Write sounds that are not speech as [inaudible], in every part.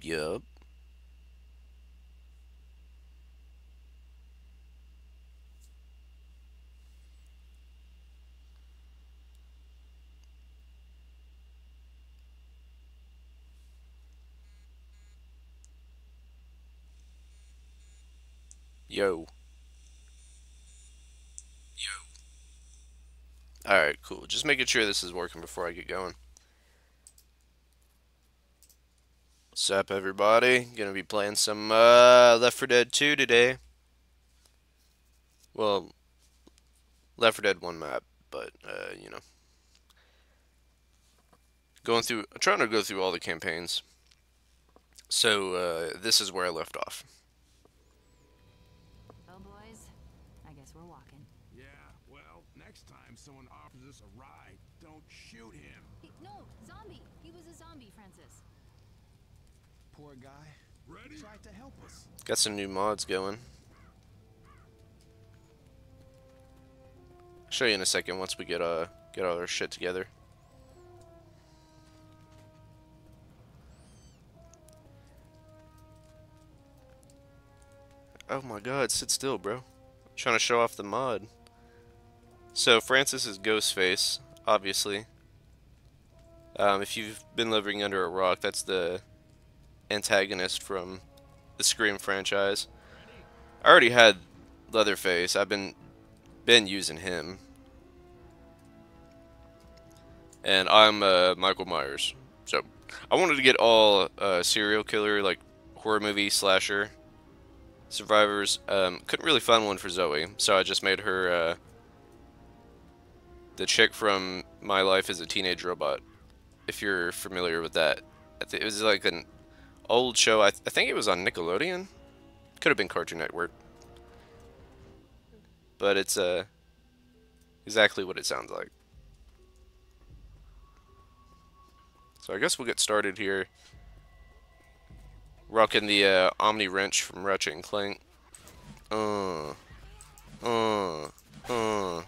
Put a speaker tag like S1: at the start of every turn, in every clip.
S1: Yup. Yo. Yo. Alright, cool. Just making sure this is working before I get going. What's up, everybody? Gonna be playing some uh, Left 4 Dead 2 today. Well, Left 4 Dead 1 map, but, uh, you know. Going through, I'm trying to go through all the campaigns. So, uh, this is where I left off.
S2: Guy.
S3: Ready?
S2: Tried to help us.
S1: Got some new mods going. Show you in a second once we get uh get all our shit together. Oh my god, sit still, bro. trying to show off the mod. So Francis is Ghostface, obviously. Um, if you've been living under a rock, that's the antagonist from the Scream franchise. I already had Leatherface. I've been been using him. And I'm uh, Michael Myers. So I wanted to get all uh, serial killer, like horror movie slasher survivors. Um, couldn't really find one for Zoe, so I just made her uh, the chick from My Life as a Teenage Robot. If you're familiar with that, it was like an old show. I, th I think it was on Nickelodeon. Could have been Cartoon Network. But it's uh exactly what it sounds like. So I guess we'll get started here. Rocking the uh, Omni Wrench from Ratchet and Clank. Uh, uh, uh.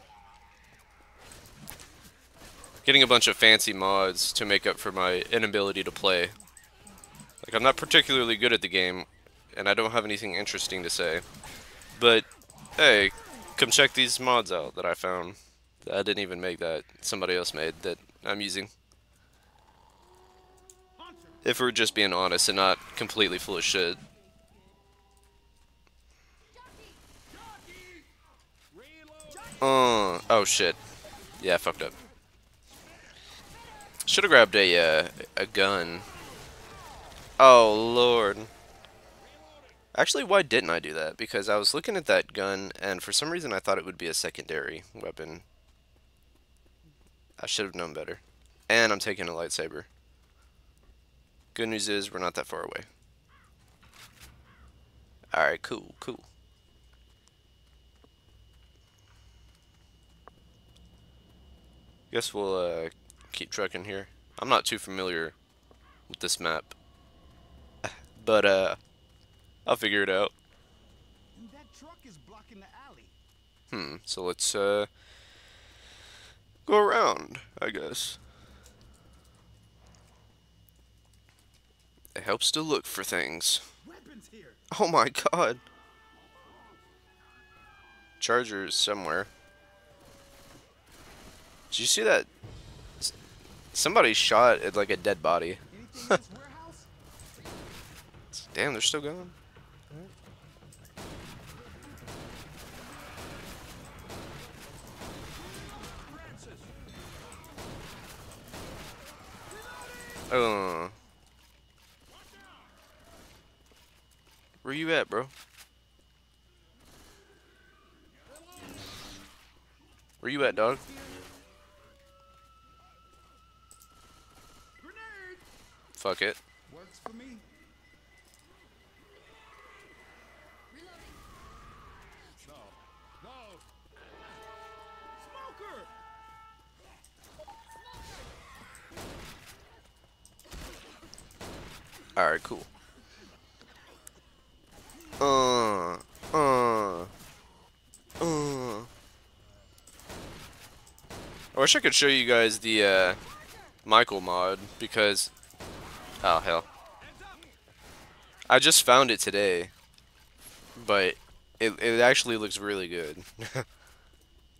S1: Getting a bunch of fancy mods to make up for my inability to play. Like, I'm not particularly good at the game, and I don't have anything interesting to say. But, hey, come check these mods out that I found. I didn't even make that. Somebody else made that I'm using. If we're just being honest and not completely full of shit. Uh, oh shit. Yeah, I fucked up. Should have grabbed a, uh, a gun. Oh, lord. Actually, why didn't I do that? Because I was looking at that gun, and for some reason I thought it would be a secondary weapon. I should have known better. And I'm taking a lightsaber. Good news is, we're not that far away. Alright, cool, cool. Guess we'll uh, keep trucking here. I'm not too familiar with this map. But, uh, I'll figure it out. Hmm, so let's, uh, go around, I guess. It helps to look for things. Oh my god. Charger is somewhere. Did you see that? Somebody shot at like a dead body. [laughs]
S2: Anything in this warehouse?
S1: Damn, they're still going. Uh. Where you at, bro? Where you at, dog? Fuck it.
S2: Works for me.
S1: Alright, cool. Uh, uh, uh. I wish I could show you guys the uh, Michael mod because, oh hell, I just found it today, but it it actually looks really good. [laughs]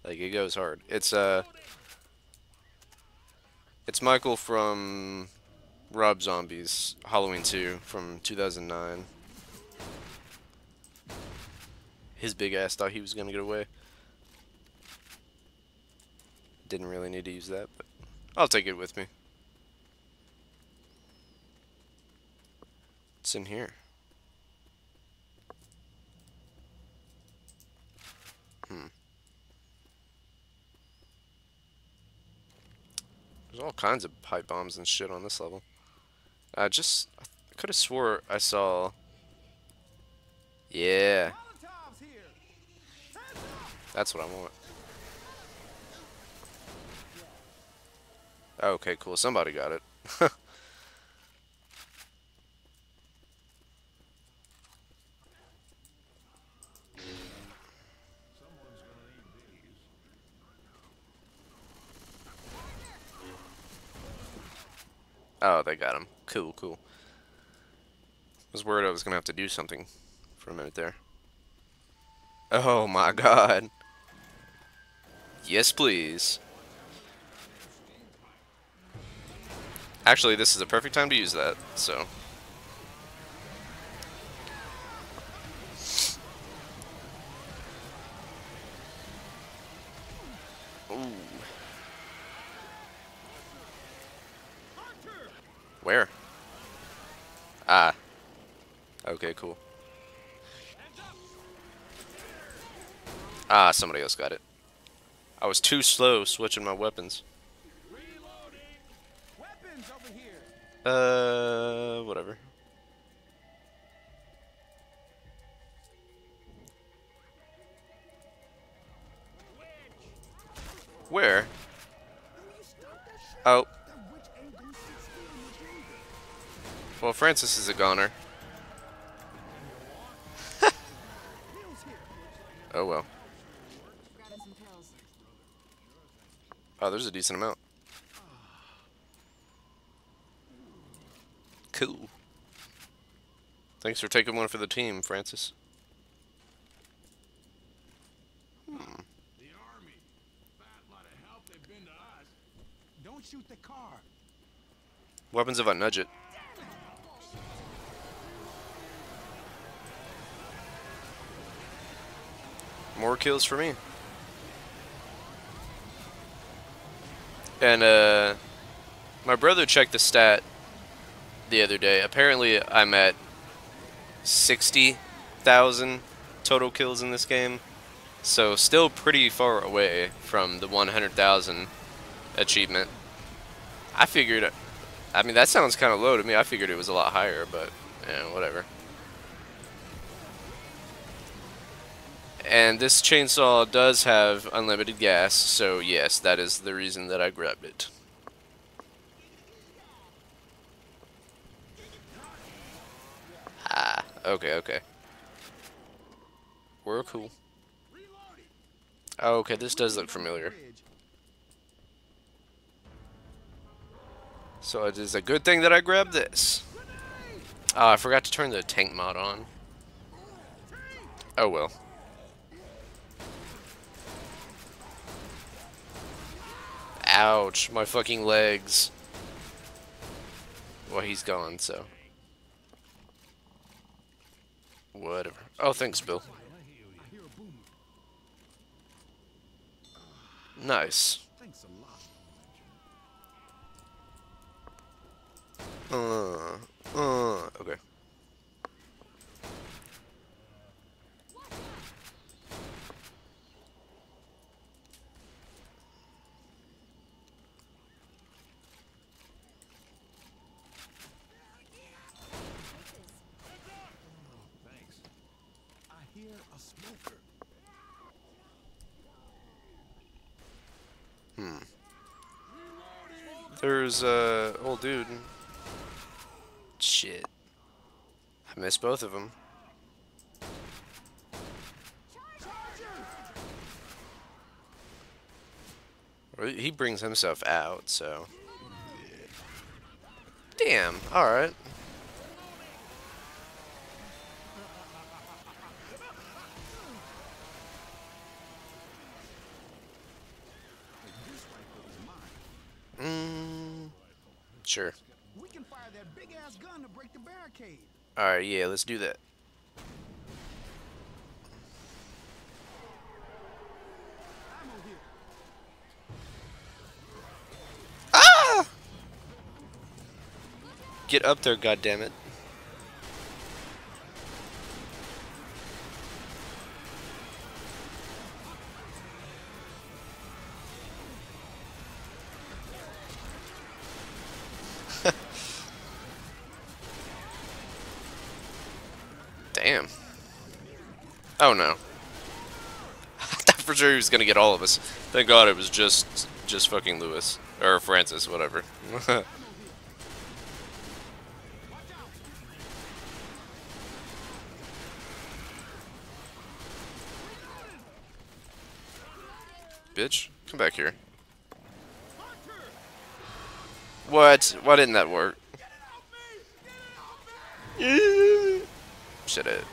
S1: like it goes hard. It's uh, it's Michael from Rob Zombie's Halloween 2 from 2009. His big ass thought he was gonna get away. Didn't really need to use that, but I'll take it with me. It's in here. Hmm. There's all kinds of pipe bombs and shit on this level. I just could have swore I saw. Yeah, that's what I want. Okay, cool. Somebody got it. [laughs] oh, they got him. Cool, cool. I was worried I was gonna have to do something for a minute there. Oh my [laughs] god. Yes, please. Actually, this is a perfect time to use that, so. Ooh. Where? Ah. Okay, cool. Ah, somebody else got it. I was too slow switching my weapons.
S2: Weapons.
S1: Uh, whatever. Where? Oh. Well, Francis is a goner. [laughs] Oh well.
S4: Grabbing some pills.
S1: Oh, there's a decent amount. Cool. Thanks for taking one for the team, Francis.
S3: The army. Fat lot of help they've.
S1: Weapons nudge it. More kills for me. And uh my brother checked the stat the other day. Apparently I'm at 60,000 total kills in this game. So still pretty far away from the 100,000 achievement. I figured I mean, that sounds kind of low to me. I figured it was a lot higher, but yeah, whatever. And this chainsaw does have unlimited gas, so yes, that is the reason that I grabbed it. Ah, okay, okay. We're cool. Oh, okay, this does look familiar. So it is a good thing that I grabbed this. Oh, I forgot to turn the tank mod on. Oh well. Ouch, my fucking legs. Well, he's gone, so. Whatever. Oh, thanks, Bill. Nice. Uh, uh, okay.
S2: Thanks. I hear a smoker.
S1: There's a uh, old dude. Shit. I missed both of them. He brings himself out, so. Damn. All right. Sure.
S3: We can fire that big ass gun to break the barricade.
S1: Alright, yeah, let's do that. Ah! Get up there, goddammit. Oh no. [laughs] For sure he was gonna get all of us. Thank God it was just just fucking Louis. Or Francis, whatever. [laughs] Bitch, come back here. What? Why didn't that work? Shit it.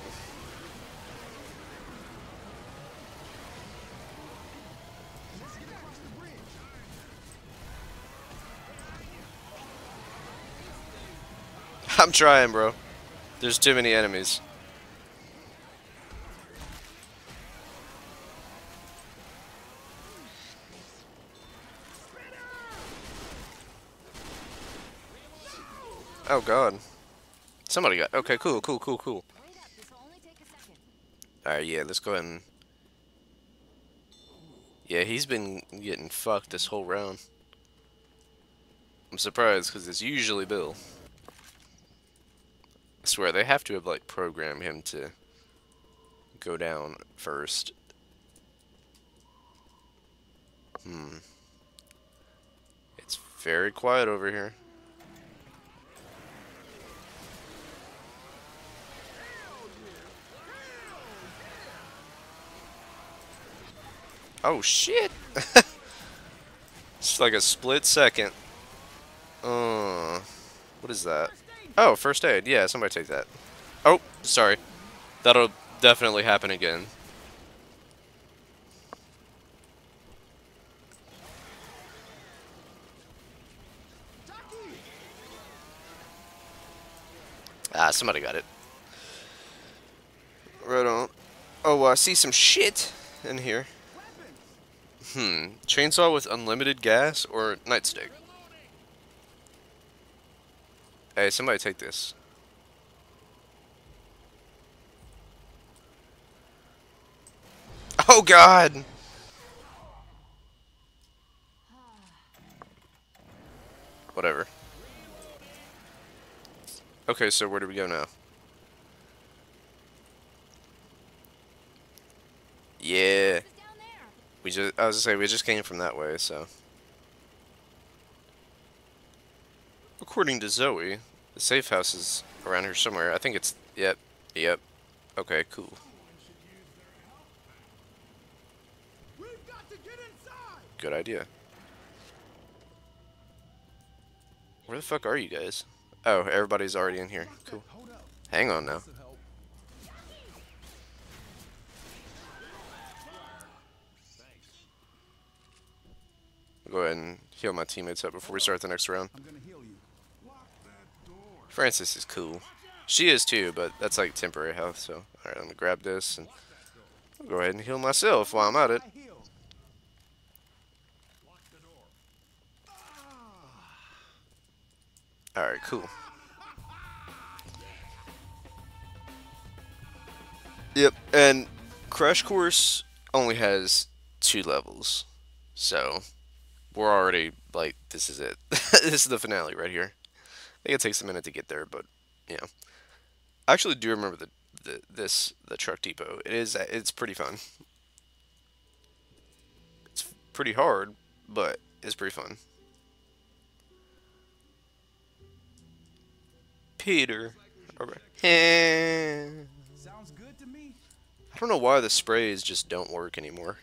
S1: I'm trying, bro. There's too many enemies. Oh god. Somebody got okay, cool, cool, cool, cool. Alright, yeah, let's go ahead and Yeah, he's been getting fucked this whole round. I'm surprised because it's usually Bill. Swear they have to have like programmed him to go down first. Hmm. It's very quiet over here. Oh shit! [laughs] it's like a split second. Uh, what is that? Oh, first aid. Yeah, somebody take that. Oh, sorry. That'll definitely happen again. Ah, somebody got it. Right on. Oh, I see some shit in here. Hmm. Chainsaw with unlimited gas or nightstick? Hey, somebody take this. Oh god! Whatever. Okay, so where do we go now? Yeah. We just, I was gonna say, we just came from that way, so. According to Zoe, the safe house is around here somewhere. I think it's, yep, yep. Okay, cool. Good idea. Where the fuck are you guys? Oh, everybody's already in here. Cool. Hang on now. Go ahead and heal my teammates up before we start the next round.
S3: I'm gonna heal you. Lock that door.
S1: Francis is cool. She is too, but that's like temporary health, so. Alright, I'm gonna grab this and I'll go ahead and heal myself while I'm at it. Alright, cool. Yep, and Crash Course only has two levels. So, we're already, like, this is it. [laughs] this is the finale right here. I think it takes a minute to get there, but, yeah. I actually do remember the, the this, the truck depot. It is, it's pretty fun. It's pretty hard, but it's pretty fun. Peter. Alright.
S3: Sounds good to me.
S1: I don't know why the sprays just don't work anymore.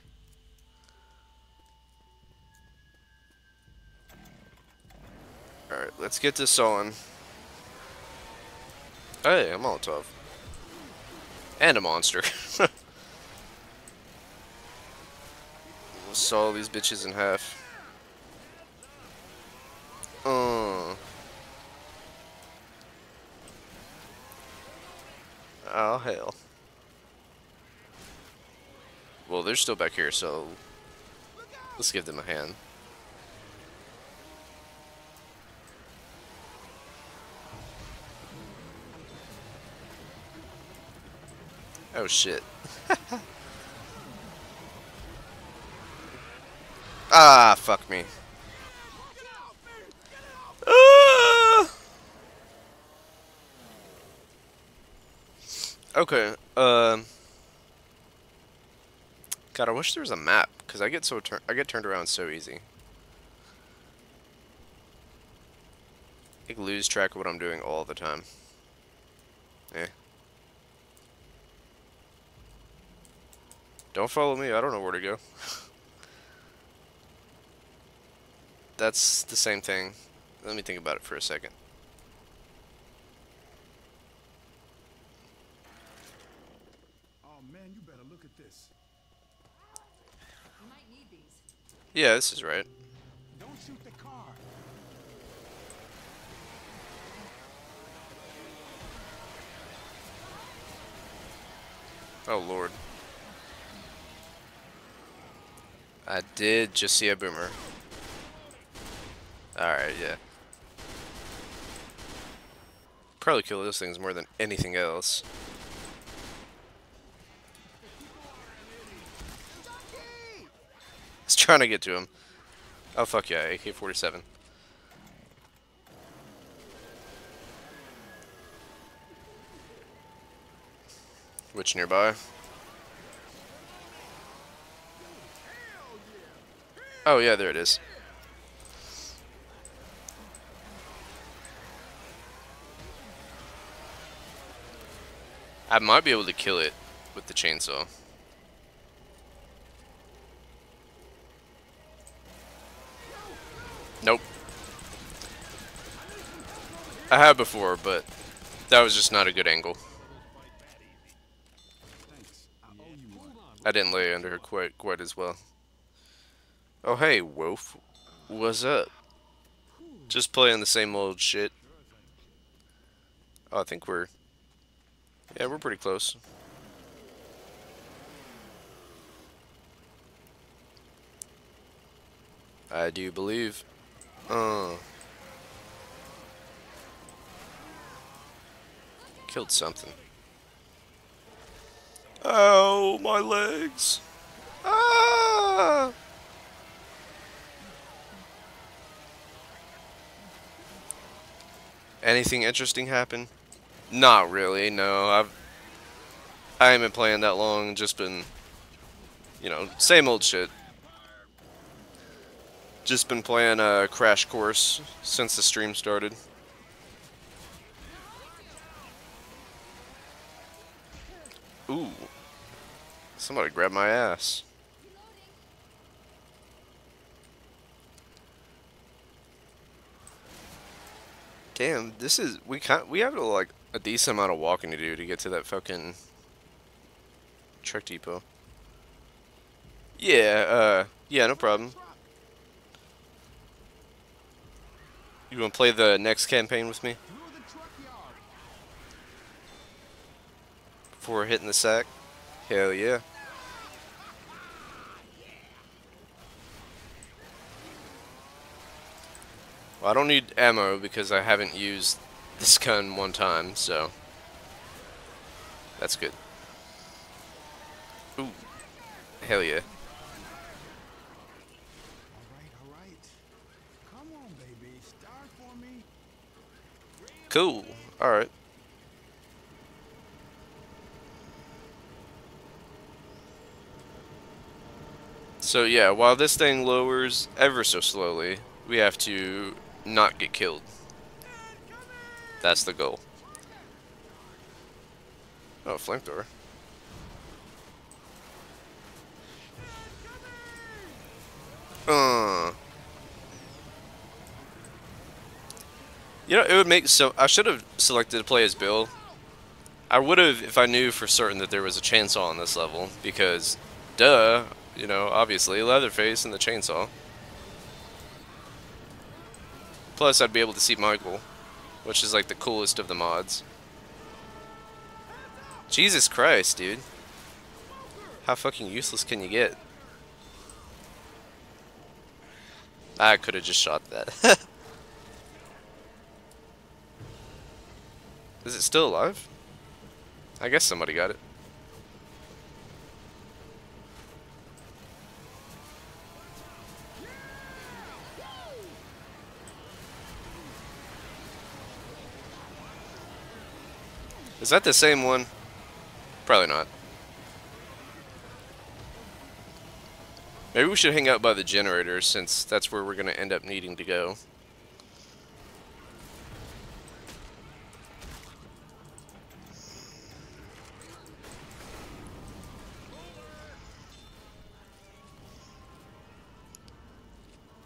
S1: Alright, let's get this on. Hey, a Molotov. And a monster. [laughs] we'll saw these bitches in half. Uh. Oh, hell. Well, they're still back here, so let's give them a hand. Oh, shit. [laughs] ah, fuck me. Ah! Okay, um... God, I wish there was a map, because I get so I get turned around so easy. I lose track of what I'm doing all the time. Eh. Don't follow me, I don't know where to go. [laughs] That's the same thing. Let me think about it for a second.
S3: Oh man, you better look at this.
S4: You might need these.
S1: Yeah, this is right.
S3: Don't shoot the car.
S1: Oh lord. I did just see a boomer. Alright, yeah. Probably kill those things more than anything else. He's trying to get to him. Oh fuck yeah, AK-47. Which nearby? Oh yeah, there it is. I might be able to kill it with the chainsaw. Nope. I have before, but that was just not a good angle.
S3: I
S1: didn't lay under her quite quite as well. Oh hey, Wolf. What's up? Just playing the same old shit. Oh, I think we're Yeah, we're pretty close. I do believe. Uh Killed something. Oh, my legs. Ah! Anything interesting happen? Not really. No, I've I haven't been playing that long. Just been, you know, same old shit. Just been playing a Crash Course since the stream started. Ooh. Somebody grabbed my ass. Damn, this is we kind we have like a decent amount of walking to do to get to that fucking truck depot. Yeah, uh, yeah, no problem. You want to play the next campaign with me before hitting the sack? Hell yeah. Well, I don't need ammo because I haven't used this gun one time, so that's good. Ooh, hell yeah. Cool. All right. So yeah, while this thing lowers ever so slowly, we have to not get killed. That's the goal. Oh, flamethrower. Uh. You know, it would make so. I should have selected to play as Bill. I would have if I knew for certain that there was a chainsaw on this level, because, duh, you know, obviously Leatherface and the chainsaw. Plus, I'd be able to see Michael, which is like the coolest of the mods. Jesus Christ, dude. How fucking useless can you get? I could have just shot that. [laughs] Is it still alive? I guess somebody got it. Is that the same one? Probably not. Maybe we should hang out by the generator since that's where we're going to end up needing to go.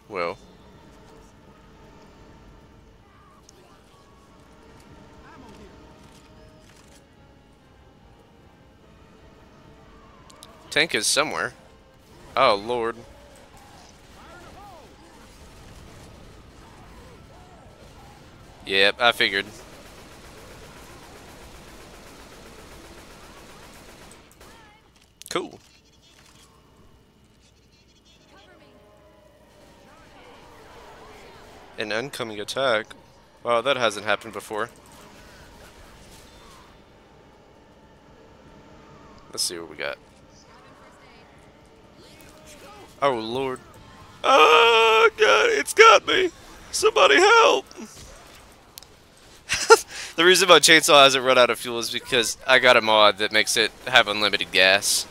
S1: Well. Tank is somewhere. Oh, Lord. Yep, I figured. Cool. An incoming attack? Wow, that hasn't happened before. Let's see what we got. Oh lord. Oh god, it's got me. Somebody help. [laughs] the reason my chainsaw hasn't run out of fuel is because I got a mod that makes it have unlimited gas.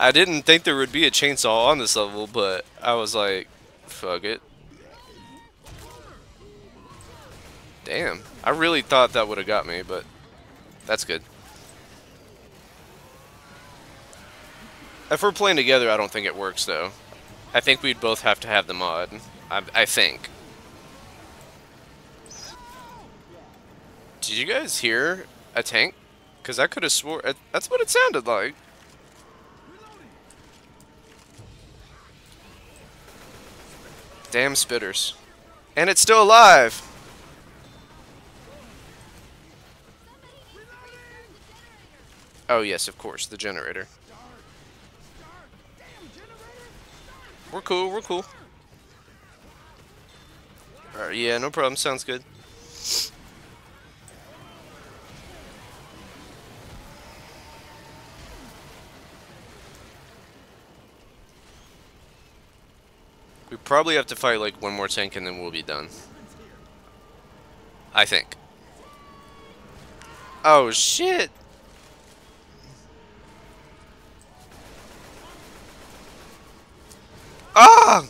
S1: I didn't think there would be a chainsaw on this level, but I was like, fuck it. Damn. I really thought that would have got me, but that's good. If we're playing together, I don't think it works, though. I think we'd both have to have the mod. I, I think. Did you guys hear a tank? Because I could have swore... That's what it sounded like. Damn spitters. And it's still alive! Oh yes, of course, the generator. We're cool, we're cool. Alright, yeah, no problem, sounds good. We probably have to fight like one more tank and then we'll be done. I think. Oh shit! Ah!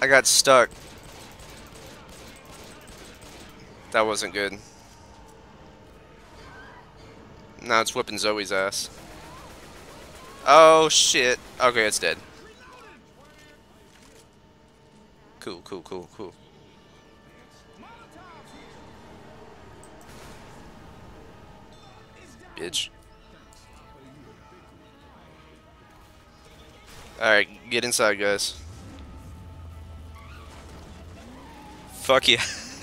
S1: I got stuck. That wasn't good. Now it's whipping Zoe's ass. Oh shit. Okay, it's dead. Cool, cool, cool, cool. Bitch. Alright, get inside, guys. Fuck yeah. [laughs]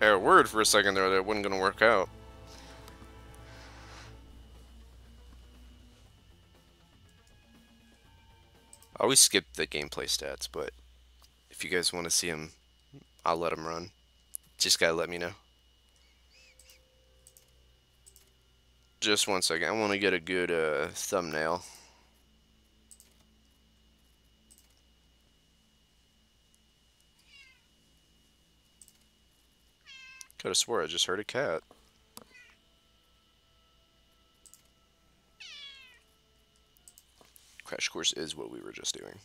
S1: I had a word for a second there that it wasn't going to work out. I always skip the gameplay stats, but if you guys want to see them, I'll let them run. Just gotta let me know. Just one second. I want to get a good uh, thumbnail. Could have swore I just heard a cat. Crash course is what we were just doing.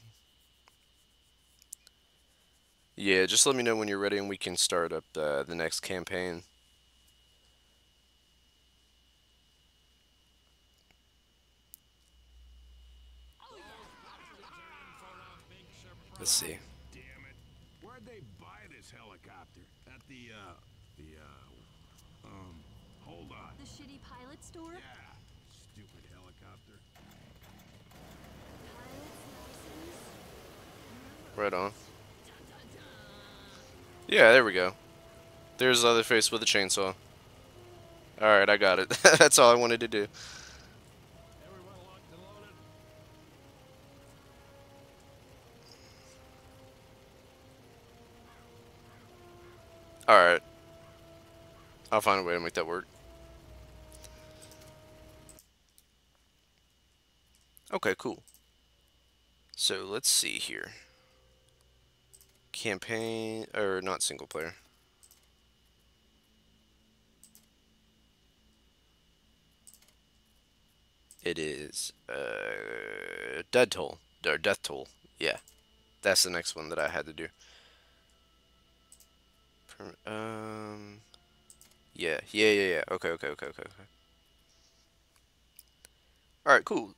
S1: Yeah, just let me know when you're ready and we can start up the, the next campaign. Let's see.
S3: Damn it. Where'd they buy this helicopter? At the, uh, the, uh, um, hold on.
S4: The shitty pilot store?
S3: Yeah. Stupid helicopter.
S1: Right on. Yeah, there we go. There's the other face with a chainsaw. Alright, I got it. [laughs] That's all I wanted to do. Alright. I'll find a way to make that work. Okay, cool. So let's see here. Campaign, or not single player. It is uh, Dead Toll, or Death Toll. Yeah, that's the next one that I had to do. Um, yeah, yeah, yeah, yeah. Okay, okay, okay, okay, okay. All right, cool.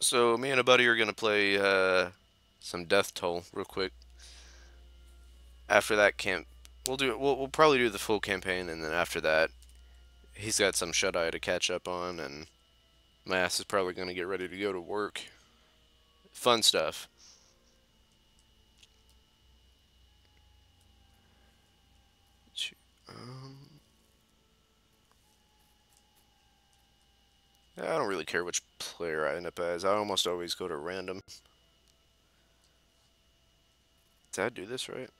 S1: So me and a buddy are gonna play uh, some Death Toll real quick. After that camp, we'll do we'll we'll probably do the full campaign, and then after that, he's got some shut eye to catch up on, and my ass is probably gonna get ready to go to work. Fun stuff. Um, I don't really care which player I end up as. I almost always go to random. Did I do this right?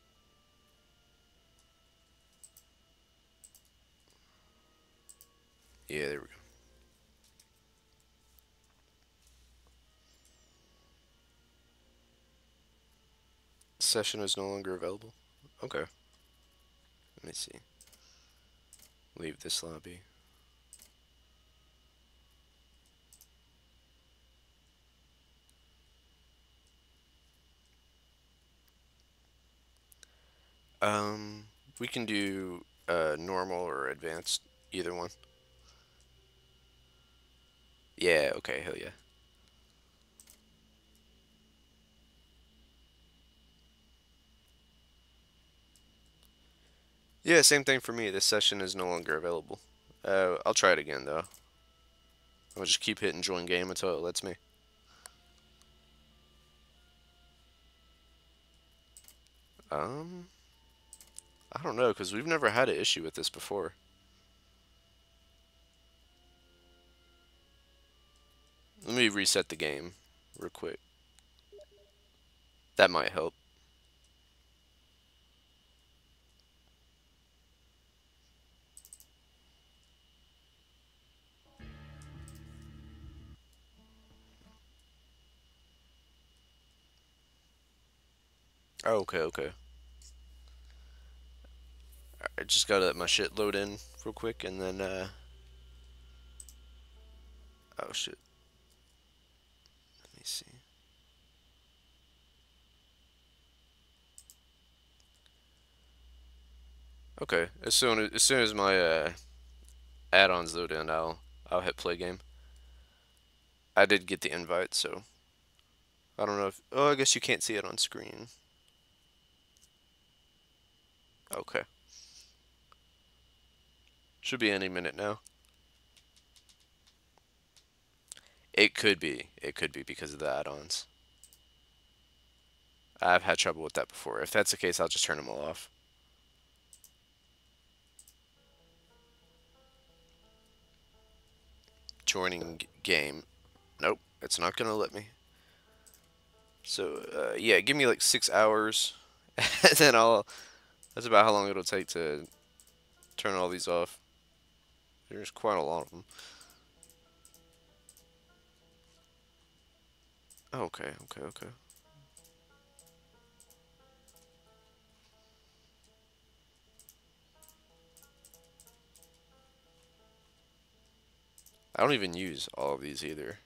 S1: Yeah, there we go. Session is no longer available. Okay. Let me see. Leave this lobby. Um, we can do uh, normal or advanced, either one. Yeah, okay, hell yeah. Yeah, same thing for me. This session is no longer available. Uh, I'll try it again, though. I'll just keep hitting join game until it lets me. Um, I don't know, because we've never had an issue with this before. Let me reset the game real quick. That might help. Oh, okay, okay. I just gotta let my shit load in real quick and then, uh... Oh, shit. Let me see. Okay, as soon as, as soon as my, uh, add-ons load in, I'll, I'll hit play game. I did get the invite, so... I don't know if... Oh, I guess you can't see it on screen. Okay. Should be any minute now. It could be. It could be because of the add-ons. I've had trouble with that before. If that's the case, I'll just turn them all off. Joining game. Nope, it's not gonna let me. So, uh, yeah, give me like six hours, [laughs] and then I'll... That's about how long it'll take to turn all these off. There's quite a lot of them. Okay, okay, okay. I don't even use all of these either.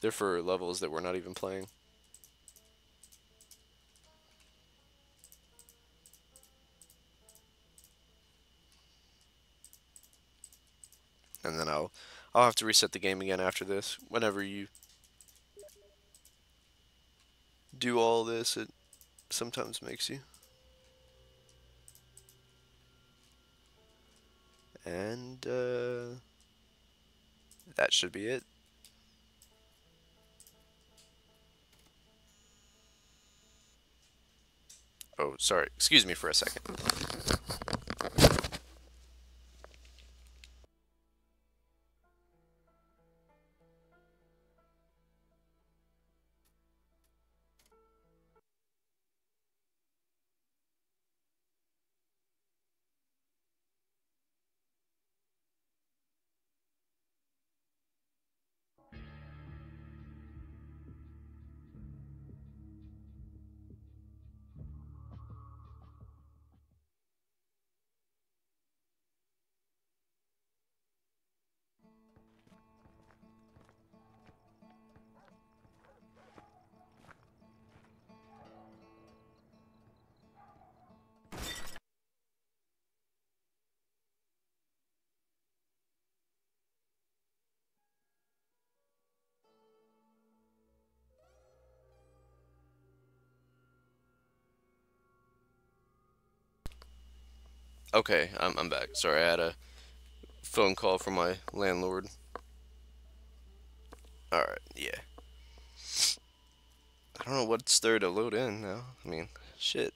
S1: They're for levels that we're not even playing. And then I'll I'll have to reset the game again after this. Whenever you do all this, it sometimes makes you. And uh, that should be it. Oh, sorry. Excuse me for a second. Okay, I'm, I'm back. Sorry, I had a phone call from my landlord. Alright, yeah. I don't know what's there to load in now. I mean, shit.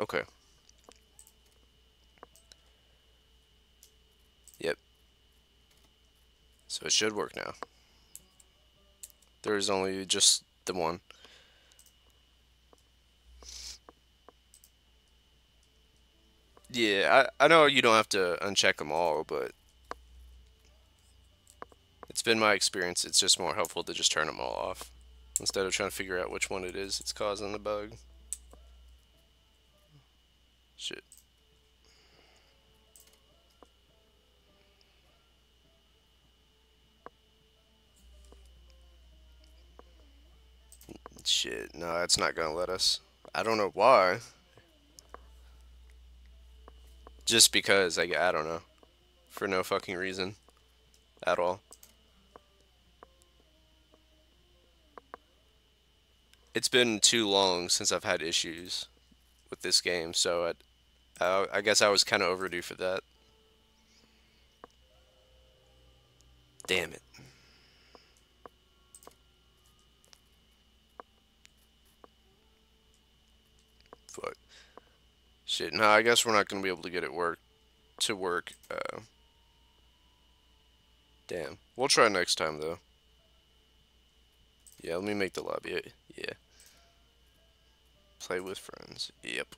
S1: Okay. Yep. It should work now. There's only just the one. Yeah, I, I know you don't have to uncheck them all, but it's been my experience. It's just more helpful to just turn them all off instead of trying to figure out which one it is that's causing the bug. Shit. Shit, no, it's not gonna let us. I don't know why. Just because, I, I don't know. For no fucking reason. At all. It's been too long since I've had issues with this game, so I, I, I guess I was kind of overdue for that. Damn it. Fuck. Shit, no, I guess we're not gonna be able to get it work to work. Uh, damn. We'll try next time though. Yeah, let me make the lobby. Yeah. Play with friends. Yep.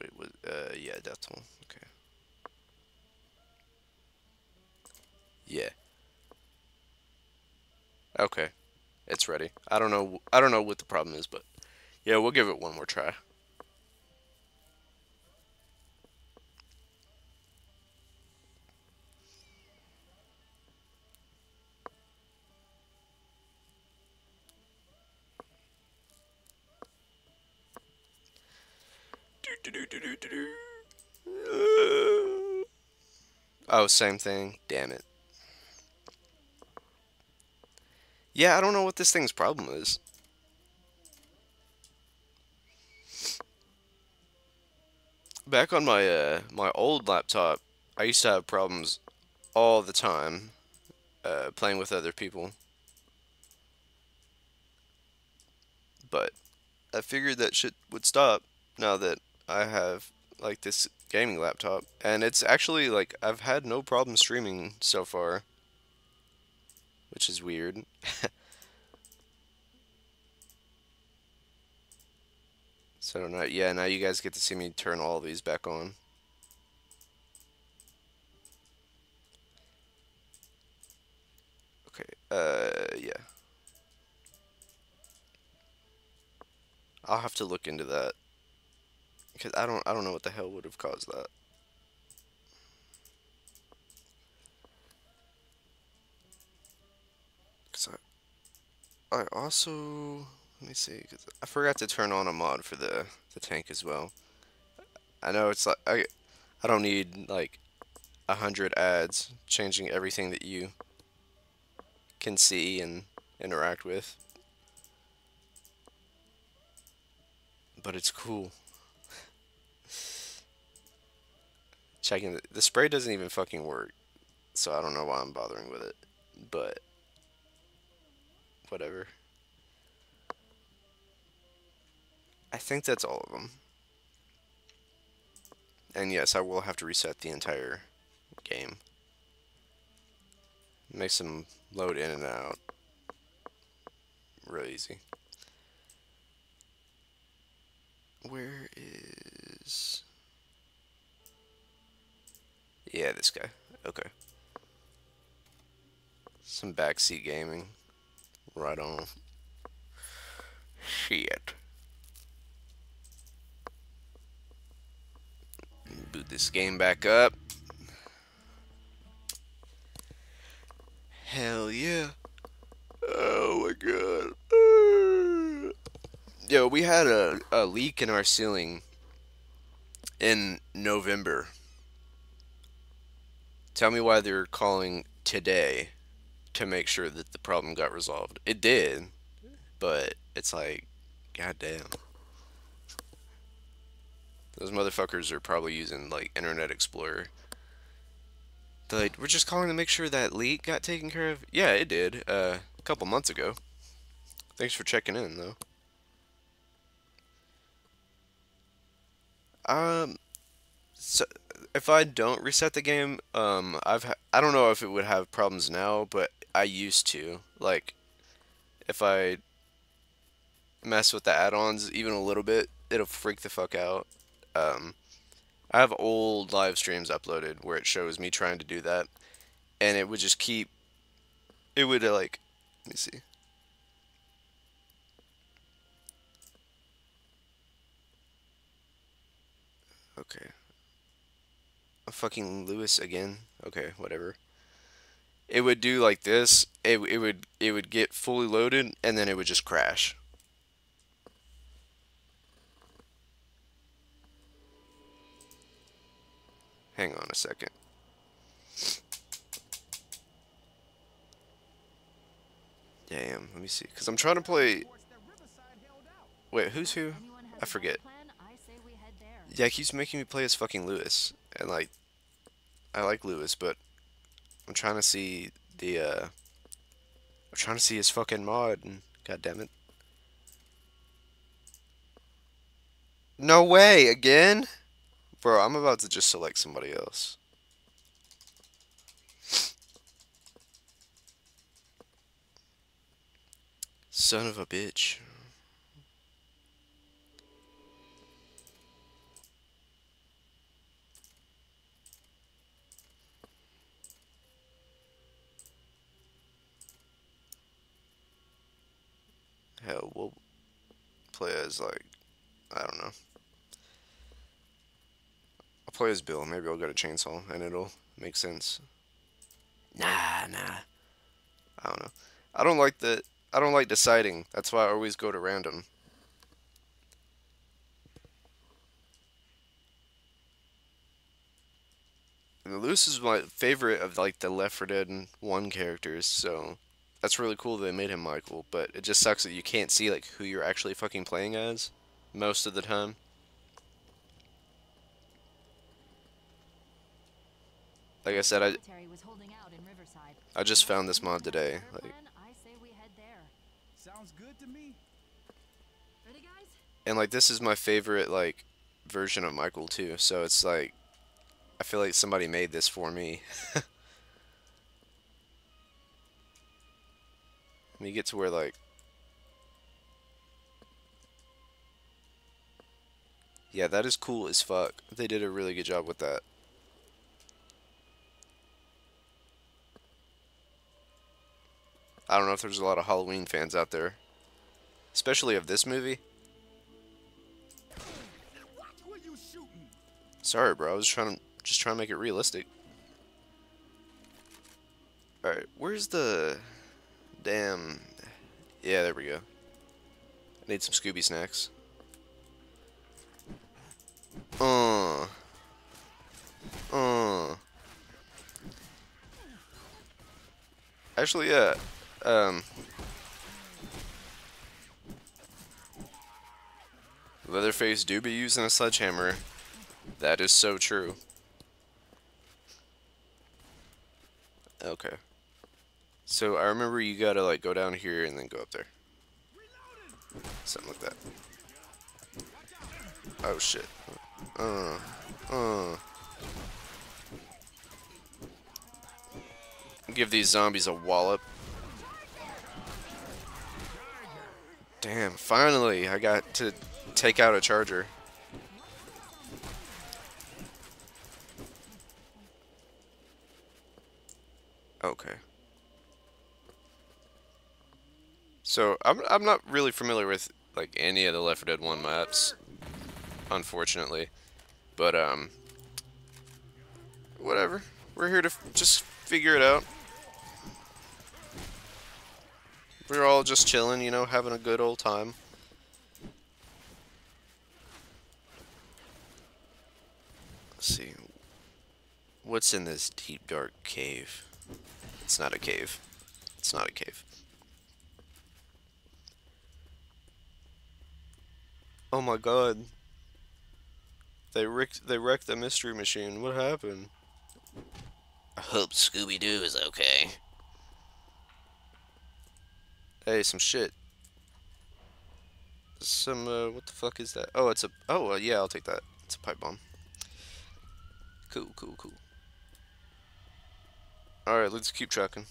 S1: Wait, what? Uh, yeah, that's one. Okay. Yeah. Okay. It's ready. I don't know. I don't know what the problem is, but yeah, we'll give it one more try. Oh, same thing. Damn it. Yeah, I don't know what this thing's problem is. Back on my uh, my old laptop, I used to have problems all the time uh, playing with other people. But I figured that shit would stop now that I have like this gaming laptop. And it's actually like I've had no problem streaming so far. Which is weird. [laughs] so now yeah, now you guys get to see me turn all these back on. Okay, uh yeah. I'll have to look into that. Because I don't I don't know what the hell would have caused that. Cause I I also let me see cause I forgot to turn on a mod for the the tank as well. I know it's like I I don't need like a hundred ads changing everything that you can see and interact with. But it's cool. checking the, the spray doesn't even fucking work. So I don't know why I'm bothering with it. But whatever. I think that's all of them. And yes, I will have to reset the entire game. Makes them load in and out real easy. Where is... Yeah, this guy. Okay. Some backseat gaming. Right on. Shit. Boot this game back up. Hell yeah. Oh my god. [sighs] Yo, we had a, a leak in our ceiling in November. Tell me why they're calling today to make sure that the problem got resolved. It did, but it's like, goddamn. Those motherfuckers are probably using like Internet Explorer. They're like, we're just calling to make sure that leak got taken care of. Yeah, it did. Uh, a couple months ago. Thanks for checking in, though. Um, so if I don't reset the game, um, I've I don't know if it would have problems now, but I used to. Like, if I mess with the add-ons even a little bit, it'll freak the fuck out. Um, I have old live streams uploaded where it shows me trying to do that, and it would just keep. It would uh, like, let me see. Okay. A fucking Louis again. Okay, whatever. It would do like this. It it would it would get fully loaded and then it would just crash. Hang on a second. Damn, let me see. Because I'm trying to play... Wait, who's who? I forget. Yeah, he keeps making me play as fucking Louis. And, like, I like Louis, but I'm trying to see the, uh... I'm trying to see his fucking mod, and god damn it. No way, again? Bro, I'm about to just select somebody else. Son of a bitch. Hell, we'll play as like, I don't know. Play as Bill. Maybe I'll get a chainsaw and it'll make sense. Nah, nah. I don't know. I don't like the. I don't like deciding. That's why I always go to random. And Louis is my favorite of like the Left 4 Dead 1 characters, so that's really cool they made him Michael, but it just sucks that you can't see like who you're actually fucking playing as most of the time. Like I said, I
S4: was holding out in Riverside.
S1: I just found this mod today. Like,
S4: plan, I say we head there.
S2: Sounds good to me.
S4: Ready, guys?
S1: and like this is my favorite like version of Michael too. So it's like I feel like somebody made this for me. [laughs] Let me get to where like Yeah, that is cool as fuck. They did a really good job with that. I don't know if there's a lot of Halloween fans out there. Especially of this movie. Sorry, bro. I was trying to just trying to make it realistic. All right, where's the damn? Yeah, there we go. I need some Scooby snacks. Uh. Uh. Actually, yeah. Um. Leatherface do be using a sledgehammer. That is so true. Okay. So I remember you gotta like go down here and then go up there. Something like that. Oh shit. Uh. Uh. Give these zombies a wallop. Damn, finally I got to take out a charger. Okay. So I'm I'm not really familiar with like any of the Left 4 Dead 1 maps, unfortunately, but um, whatever. We're here to just figure it out. We're all just chilling, you know, having a good old time. Let's see. What's in this deep dark cave? It's not a cave. It's not a cave. Oh my god. They wrecked they wrecked the mystery machine. What happened? I hope Scooby Doo is okay. Hey, some shit. Some uh, what the fuck is that? Oh, it's a oh uh, yeah, I'll take that. It's a pipe bomb. Cool, cool, cool. All right, let's keep trucking.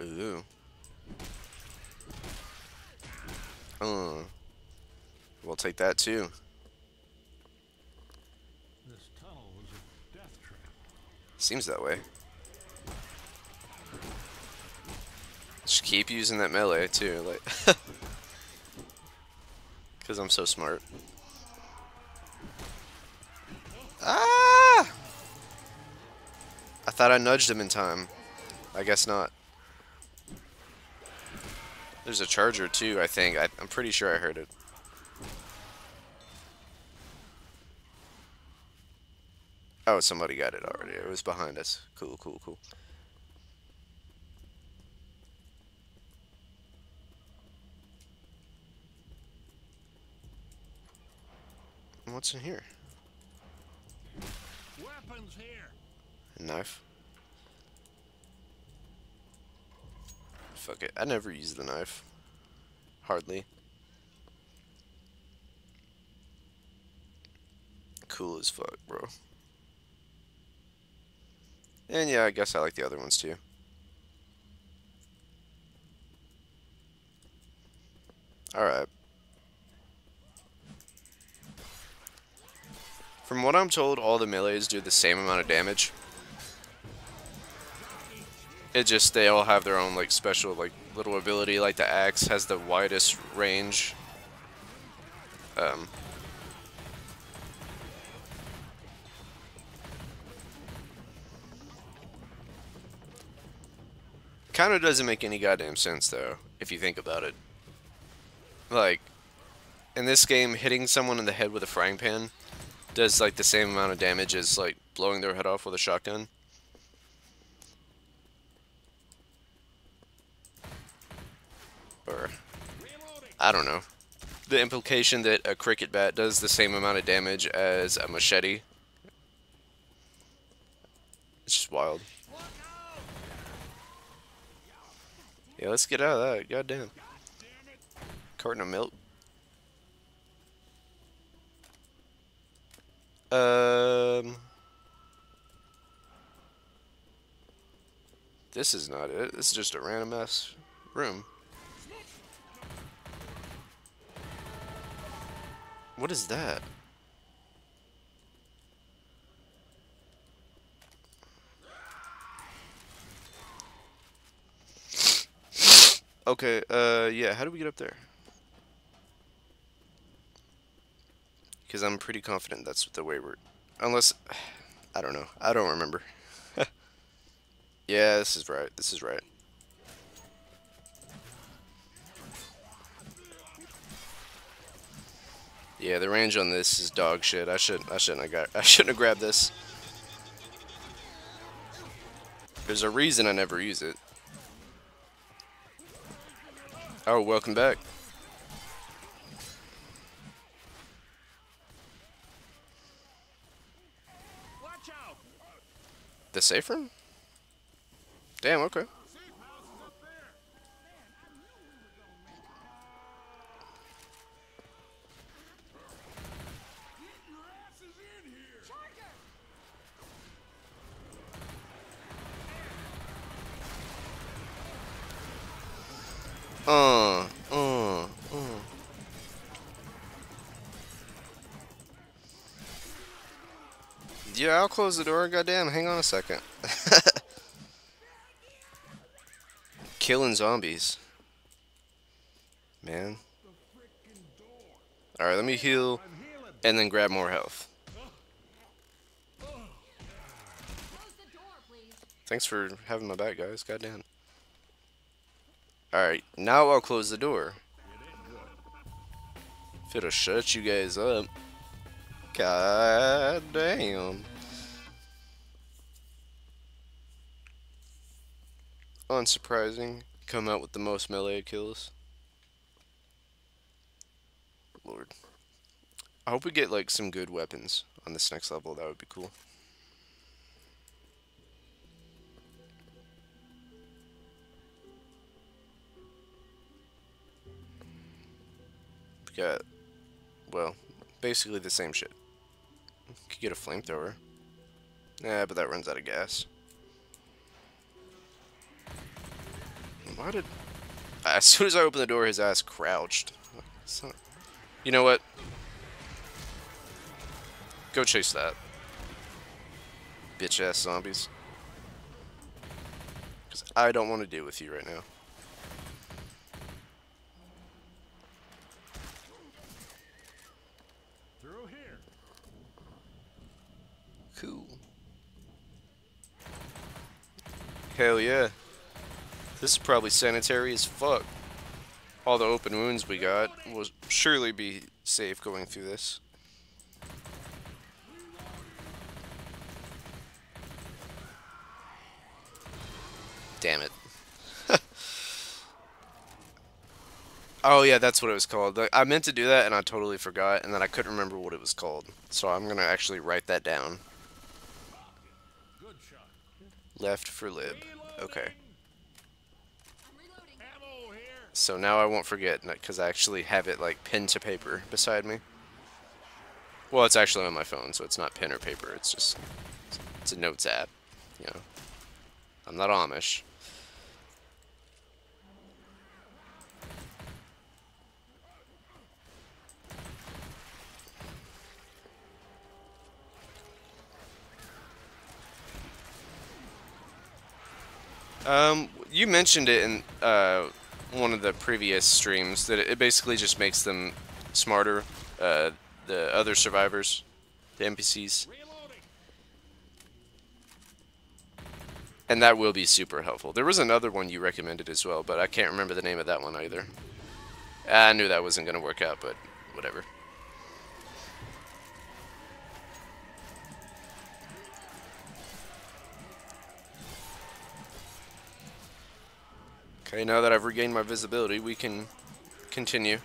S1: Ooh. Uh, we'll take that too.
S3: This tunnel was a death trap.
S1: Seems that way. Just keep using that melee too, like. [laughs] Because I'm so smart. Ah! I thought I nudged him in time. I guess not. There's a charger too, I think. I, I'm pretty sure I heard it. Oh, somebody got it already. It was behind us. Cool, cool, cool. What's in here?
S3: Weapons here.
S1: A knife. Fuck it. I never use the knife. Hardly. Cool as fuck, bro. And yeah, I guess I like the other ones too. Alright. From what I'm told, all the melees do the same amount of damage. It just, they all have their own, like, special, like, little ability. Like, the axe has the widest range. Um, kind of doesn't make any goddamn sense, though, if you think about it. Like, in this game, hitting someone in the head with a frying pan does, like, the same amount of damage as, like, blowing their head off with a shotgun. Or, I don't know. The implication that a cricket bat does the same amount of damage as a machete. It's just wild. Yeah, let's get out of that. Goddamn. Carton of milk. Um. This is not it. This is just a random ass room. What is that? Okay, uh, yeah, how do we get up there? Because I'm pretty confident that's the way we're... Unless... [sighs] I don't know. I don't remember. [laughs] yeah, this is right. This is right. Yeah, the range on this is dog shit. I shouldn't I shouldn't have got [laughs] I shouldn't have grabbed this. There's a reason I never use it. Oh, welcome back. The safe room? Damn, okay. Close the door. Goddamn, hang on a second. [laughs] Killing zombies. Man. Alright, let me heal and then grab more health. Thanks for having my back, guys. Goddamn. Alright, now I'll close the door. If it'll shut you guys up. God damn. Unsurprising. Come out with the most melee kills. Lord. I hope we get like some good weapons on this next level. That would be cool. We got, well, basically the same shit. Could get a flamethrower. Yeah, but that runs out of gas. Why did... As soon as I opened the door, his ass crouched. Not- You know what? Go chase that. Bitch ass zombies. Because I don't want to deal with you right now.
S3: Through here.
S1: Cool. Hell yeah. This is probably sanitary as fuck. All the open wounds we got will surely be safe going through this. Damn it. [laughs] oh yeah, that's what it was called. I meant to do that and I totally forgot and then I couldn't remember what it was called. So I'm gonna actually write that down. Left for lib. Okay.
S4: I'm reloading.
S3: Ammo here.
S1: So now I won't forget because I actually have it like pen to paper beside me. Well, it's actually on my phone, so it's not pen or paper. It's just it's a notes app. You know, I'm not Amish. Um, you mentioned it in uh, one of the previous streams that it basically just makes them smarter. Uh, the other survivors, the NPCs, and that will be super helpful. There was another one you recommended as well, but I can't remember the name of that one either. I knew that wasn't gonna work out, but whatever. Okay, now that I've regained my visibility, we can continue.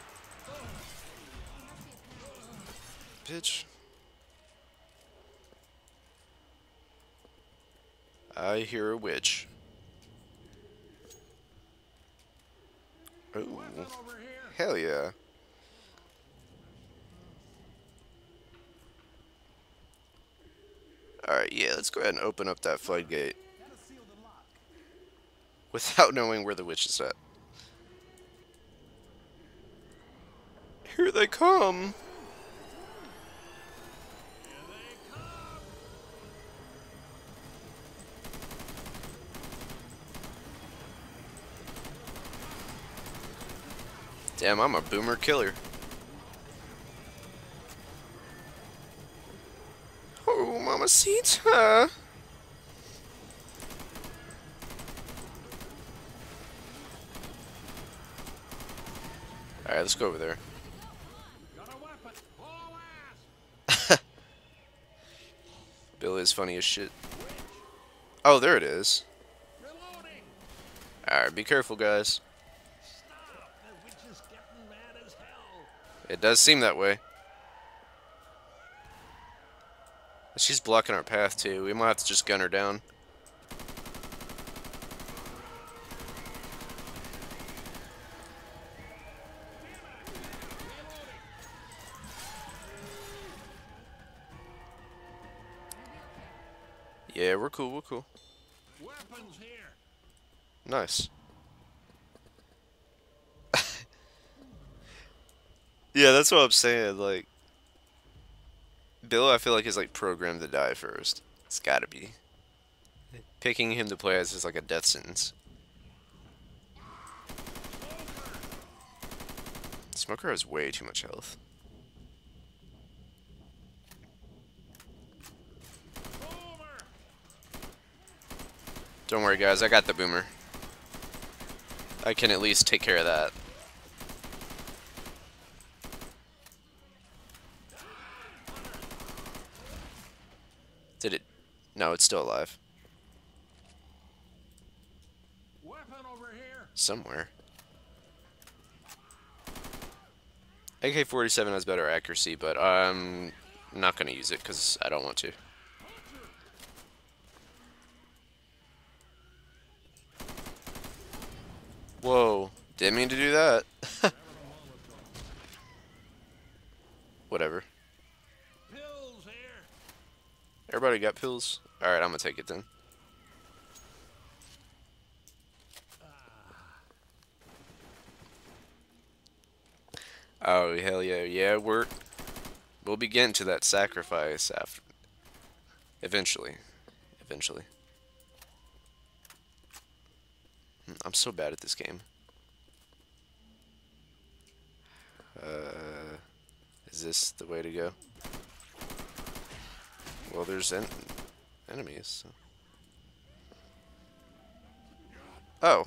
S1: Pitch. I hear a witch.
S3: Here.
S1: hell yeah. Alright, yeah, let's go ahead and open up that floodgate. Without knowing where the witch is at. Here they come! Damn, I'm a boomer killer. Oh, mamacita! Alright, let's go over there. [laughs] Bill is funny as shit. Oh, there it is. Alright, be careful, guys. It does seem that way. She's blocking our path, too. We might have to just gun her down. Cool, we're cool.
S3: Weapons here.
S1: Nice. [laughs] yeah, that's what I'm saying. Like, Bill, I feel like is like programmed to die first. It's gotta be. Picking him to play as is like a death sentence. Smoker has way too much health.
S3: Boomer.
S1: Don't worry, guys. I got the boomer. I can at least take care of that. Did it? No, it's still alive.
S3: Weapon over here.
S1: Somewhere. AK-47 has better accuracy, but I'm not going to use it because I don't want to. Whoa. Didn't mean to do that. [laughs] Whatever. Everybody got pills? Alright, I'm gonna take it then. Oh, hell yeah. Yeah, we're... We'll be getting to that sacrifice after... Eventually. Eventually. Hmm, I'm so bad at this game. Uh... Is this the way to go? Well, there's en enemies. So. Oh.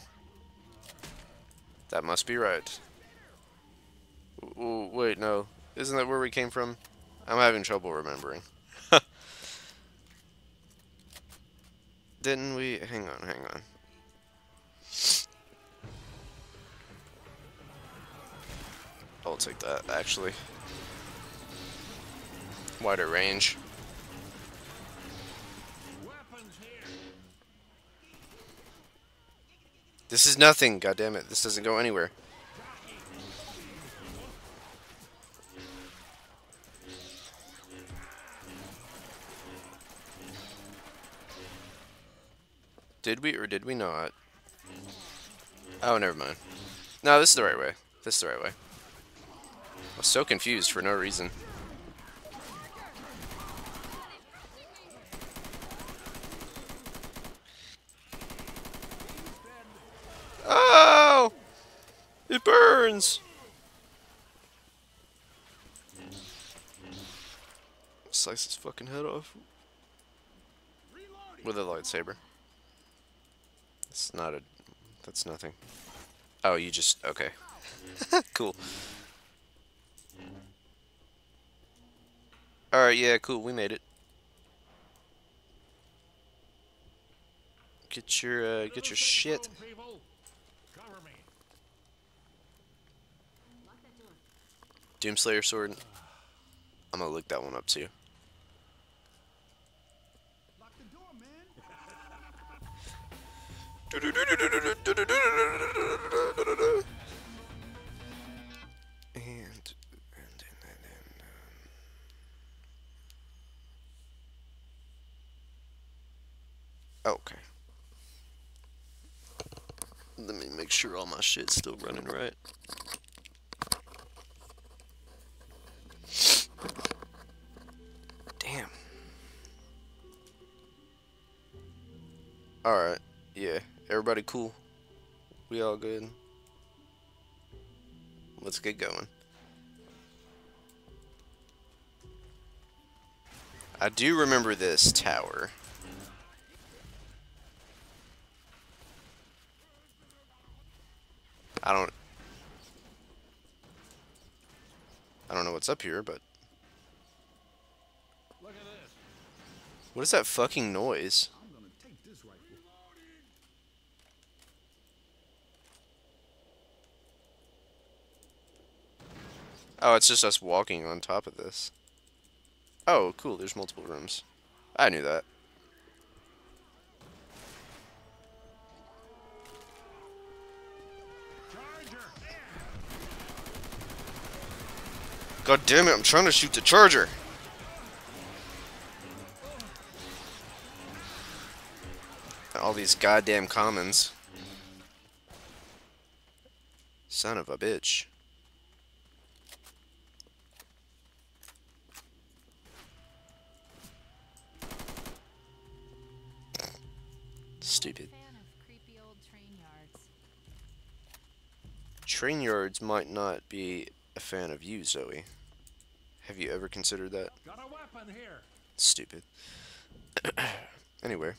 S1: That must be right. W wait, no. Isn't that where we came from? I'm having trouble remembering. [laughs] Didn't we? Hang on, hang on. Take that, actually. Wider range. This is nothing, God damn it! This doesn't go anywhere. Did we or did we not? Oh, never mind. No, this is the right way. This is the right way. Was so confused for no reason. Oh! It burns! Slice his fucking head off with a lightsaber. It's not a. That's nothing. Oh, you just. Okay. [laughs] cool. Alright, yeah, cool. We made it. Get your, uh, get your shit.
S3: Phone people. Cover me.
S4: Lock that door.
S1: Doomslayer sword. I'm gonna look that one up too.
S2: Lock [laughs]
S1: okay. Let me make sure all my shit's still running right. Damn. Alright, yeah. Everybody cool? We all good? Let's get going. I do remember this tower. I don't I don't know what's up here, but what is that fucking noise? Oh, it's just us walking on top of this. Oh, cool, there's multiple rooms. I knew that. God damn it, I'm trying to shoot the charger. All these goddamn commons. Son of a bitch. Stupid.
S4: Fan of creepy old train yards.
S1: Train yards might not be a fan of you, Zoe. Have you ever considered that?
S3: Got a weapon here.
S1: Stupid. [clears throat] anyway.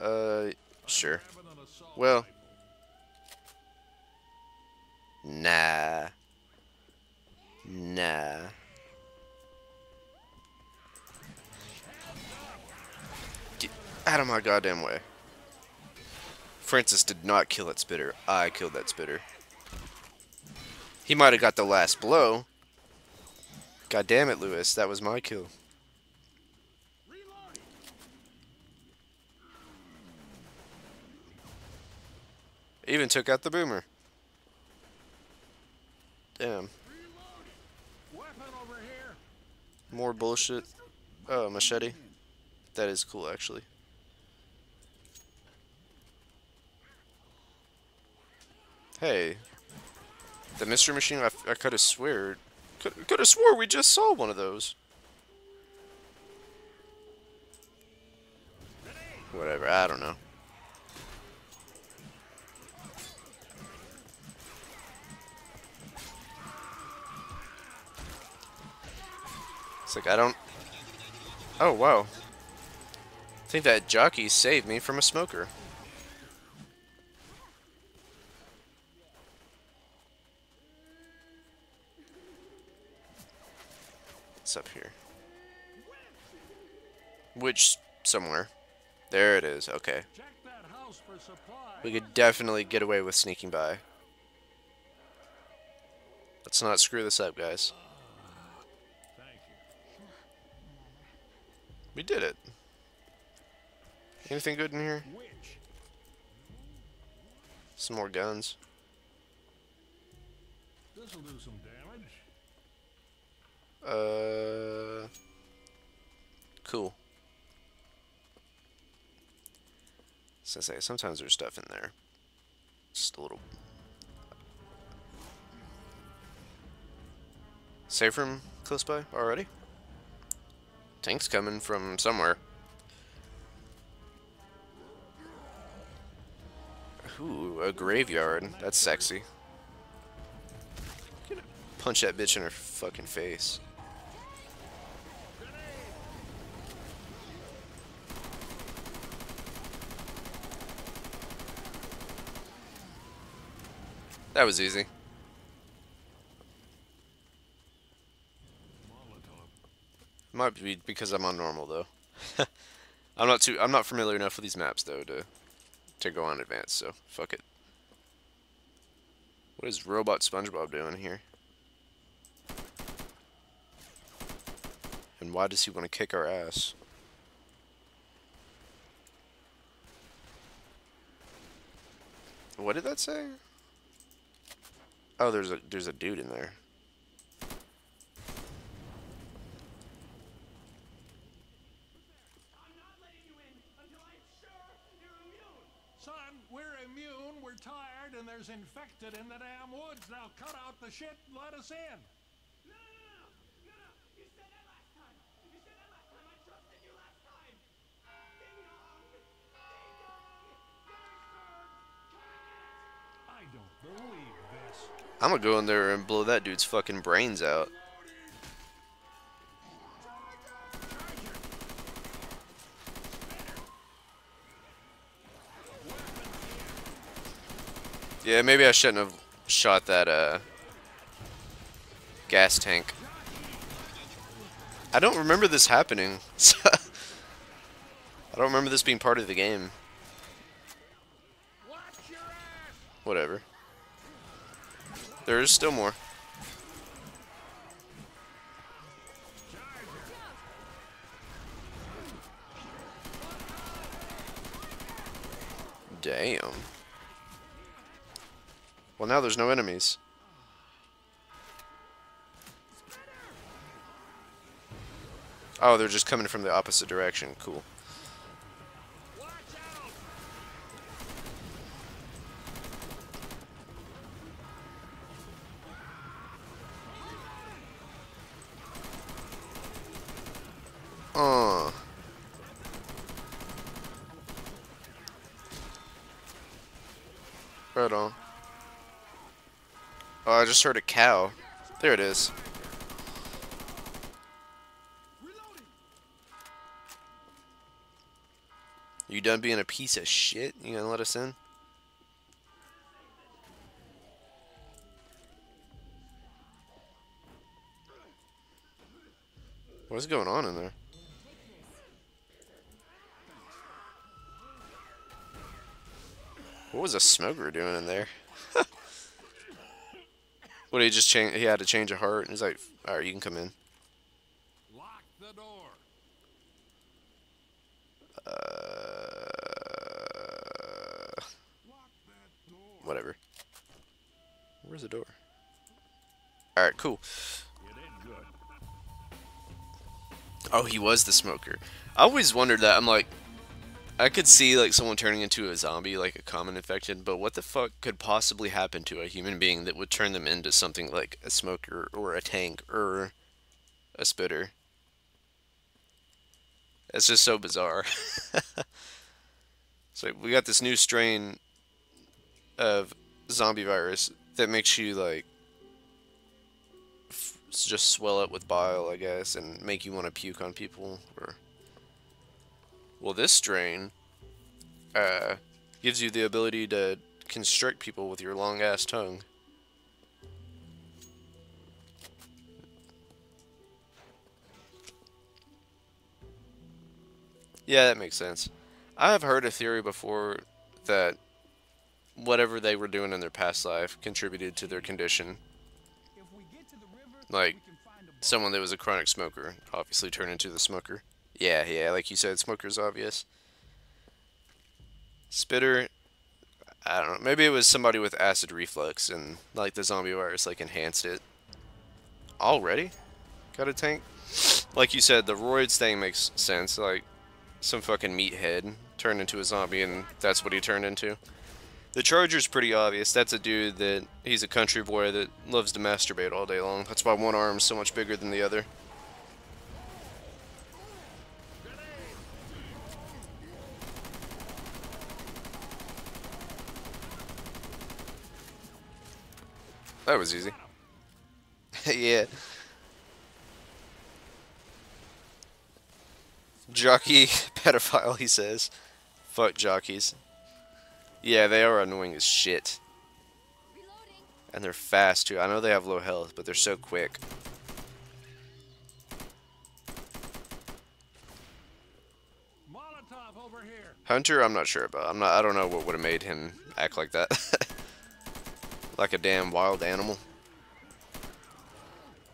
S1: Uh, sure.
S3: Having an assault
S1: Well. Nah. Nah. Get out of my goddamn way. Francis did not kill that spitter. I killed that spitter. He might have got the last blow. God damn it, Louis. That was my kill. Even took out the boomer. Damn. More bullshit. Oh, machete. That is cool, actually. Hey. The mystery machine, I, I could have swear. Could have swore we just saw one of those. Whatever, I don't know. It's like, I don't... Oh, wow. I think that jockey saved me from a smoker. Up here? Which, somewhere. There it is, okay. We could definitely get away with sneaking by. Let's not screw this up, guys. We did it. Anything good in here? Some more guns.
S3: This'll do some damage.
S1: Uh, cool. So I say, sometimes there's stuff in there. Just a little. Safe room close by already? Tank's coming from somewhere. Ooh, a graveyard. That's sexy. Punch that bitch in her fucking face. That was easy. Might be because I'm on normal though. [laughs] I'm not too I'm not familiar enough with these maps though to to go on advanced, so fuck it. What is Robot SpongeBob doing here? And why does he want to kick our ass? What did that say? Oh, there's a there's a dude in there.
S2: I'm not letting you in until I'm sure you're immune.
S3: Son, we're immune, we're tired, and there's infected in the damn woods. Now cut out the shit and let us in.
S1: I'm gonna go in there and blow that dude's fucking brains out. Yeah, maybe I shouldn't have shot that uh gas tank. I don't remember this happening. [laughs] I don't remember this being part of the game. Whatever. There is still more. Damn. Well, now there's no enemies. Oh, they're just coming from the opposite direction. Cool. Just heard a cow. There it is. You done being a piece of shit? You gonna let us in? What's going on in there? What was a smoker doing in there? [laughs] what he just changed. He had to change a heart, and he's like, "All right, you can come in."
S3: Lock the door.
S1: Uh,
S3: door.
S1: whatever. Where's the door? All right, cool. Oh, he was the smoker. I always wondered that. I'm like, I could see like someone turning into a zombie, like a common infection, but what the fuck could possibly happen to a human being that would turn them into something like a smoker or a tank or a spitter? That's just so bizarre. [laughs] like we got this new strain of zombie virus that makes you like just swell up with bile, I guess, and make you want to puke on people. Or well, this strain uh, gives you the ability to constrict people with your long ass tongue. Yeah, that makes sense. I have heard a theory before that whatever they were doing in their past life contributed to their condition.
S2: If we get to the river,
S1: Like,
S2: we can find a boat.
S1: someone that was a chronic smoker obviously turned into the smoker. Yeah, yeah, like you said, smoker's obvious. Spitter, I don't know. Maybe it was somebody with acid reflux and like the zombie virus like enhanced it. Already? Got a tank? Like you said, the roids thing makes sense. Like some fucking meathead turned into a zombie and that's what he turned into. The Charger's pretty obvious. That's a dude that he's a country boy that loves to masturbate all day long. That's why one arm's so much bigger than the other. That was easy. [laughs] yeah. Jockey [laughs] pedophile, he says. Fuck jockeys. Yeah, they are annoying as shit. And they're fast too. I know they have low health, but they're so quick.
S3: Molotov over here.
S1: Hunter, I'm not sure about. I'm not. I don't know what would have made him act like that. [laughs] like a damn wild animal.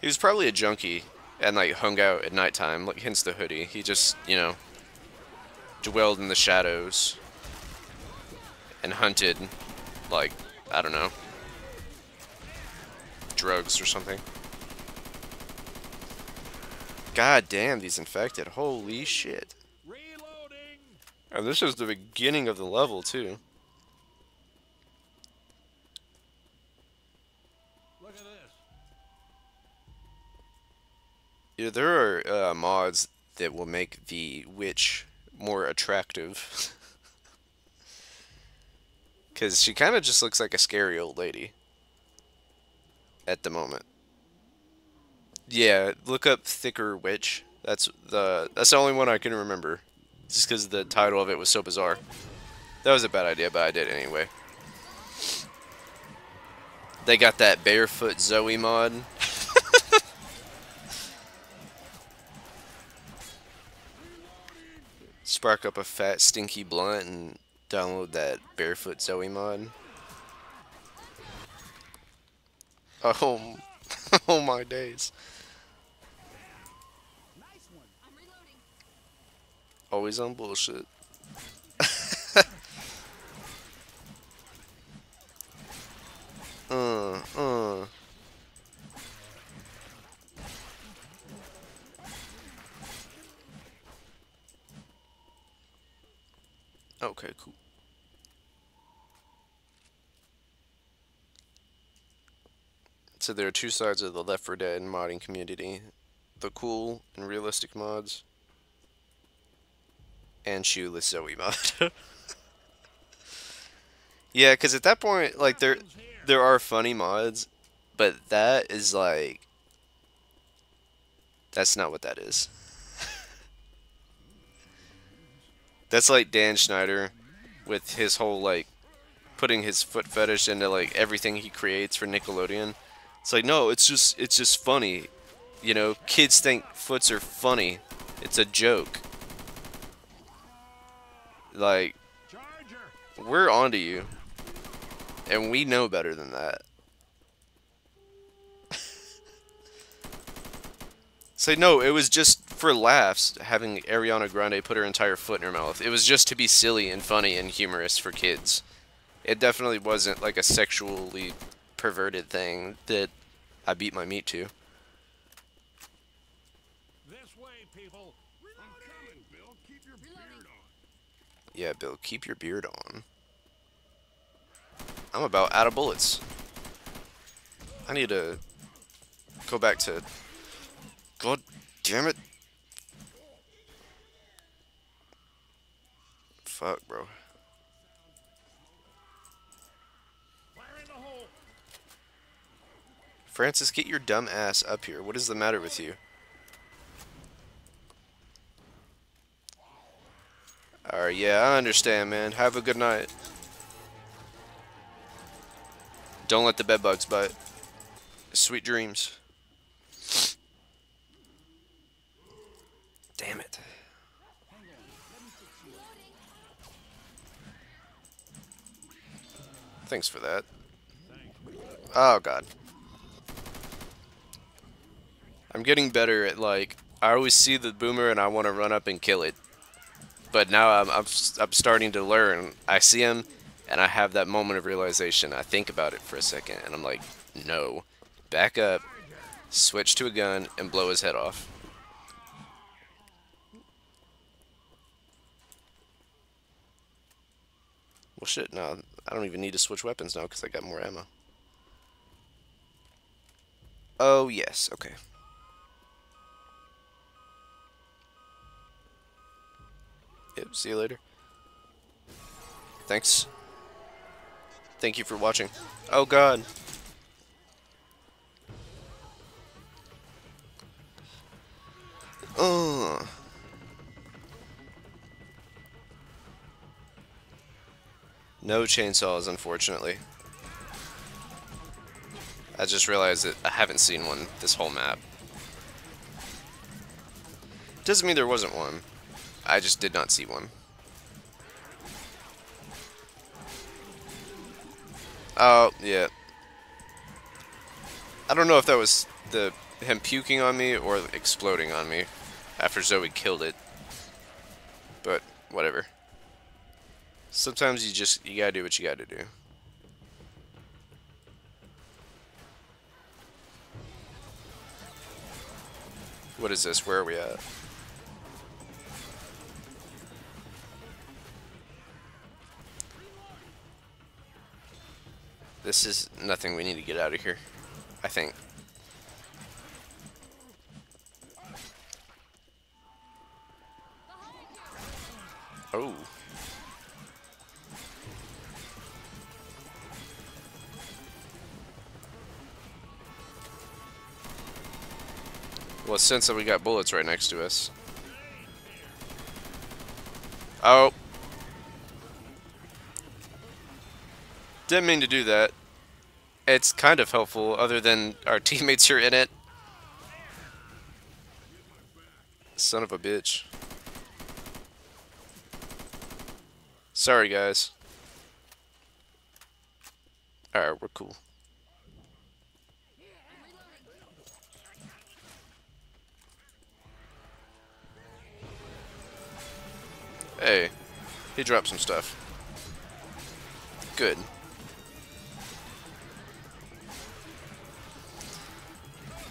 S1: He was probably a junkie and like hung out at nighttime, like hence the hoodie. He just, you know, dwelled in the shadows and hunted, like I don't know, drugs or something. God damn, these infected. Holy shit.
S3: Reloading.
S1: And this is the beginning of the level, too.
S3: Look at this.
S1: Yeah, there are uh, mods that will make the witch more attractive. [laughs] Because she kind of just looks like a scary old lady. At the moment. Yeah, look up Thicker Witch. That's the that's the only one I can remember. Just because the title of it was so bizarre. That was a bad idea, but I did anyway. They got that Barefoot Zoe mod. Spark up a fat stinky blunt and download that barefoot Zoe mod. Oh, [laughs] oh my days! Always on bullshit. [laughs] uh, uh. Okay, cool. So there are two sides of the Left 4 Dead modding community. The cool and realistic mods, and shoeless Zoe mod. [laughs] yeah, because at that point, like there there are funny mods, but that is like that's not what that is. That's like Dan Schneider with his whole like putting his foot fetish into like everything he creates for Nickelodeon. It's like no, it's just it's just funny. You know, kids think foots are funny. It's a joke. Like we're onto you. And we know better than that. Say no, it was just for laughs having Ariana Grande put her entire foot in her mouth. It was just to be silly and funny and humorous for kids. It definitely wasn't like a sexually perverted thing that I beat my meat to.
S3: This way, people. I'm coming, Bill. Keep your beard on.
S1: Yeah, Bill, keep your beard on. I'm about out of bullets. I need to go back to. God damn it. Fuck, bro. Francis, get your dumb ass up here. What is the matter with you? Alright, yeah, I understand, man. Have a good night. Don't let the bedbugs bite. Sweet dreams. Damn it. Thanks for that. Oh, God. I'm getting better at like I always see the boomer and I want to run up and kill it. But now I'm, I'm I'm starting to learn. I see him and I have that moment of realization. I think about it for a second and I'm like, no, back up, switch to a gun and blow his head off. Well, shit. No, I don't even need to switch weapons now because I got more ammo. Oh yes, okay. Yep, see you later. Thanks. Thank you for watching. Oh god. No chainsaws, unfortunately. I just realized that I haven't seen one this whole map. Doesn't mean there wasn't one. I just did not see one. Oh, yeah. I don't know if that was the him puking on me or exploding on me after Zoe killed it. Sometimes you just you gotta do what you gotta do. What is this? Where are we at? This is nothing we need to get out of here. I think. Since that we got bullets right next to us. Oh. Didn't mean to do that. It's kind of helpful, other than our [laughs] teammates are in it. Son of a bitch. Sorry, guys. Alright, we're cool. He dropped some stuff. Good.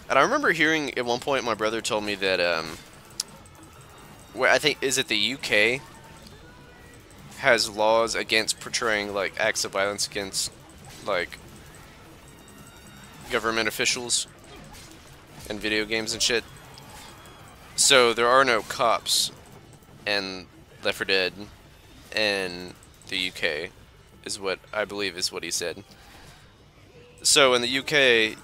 S1: And I remember hearing at one point my brother told me that um where I think is it the UK has laws against portraying like acts of violence against like government officials and video games and shit. So there are no cops and Left 4 Dead in the UK, is what I believe is what he said. So in the UK,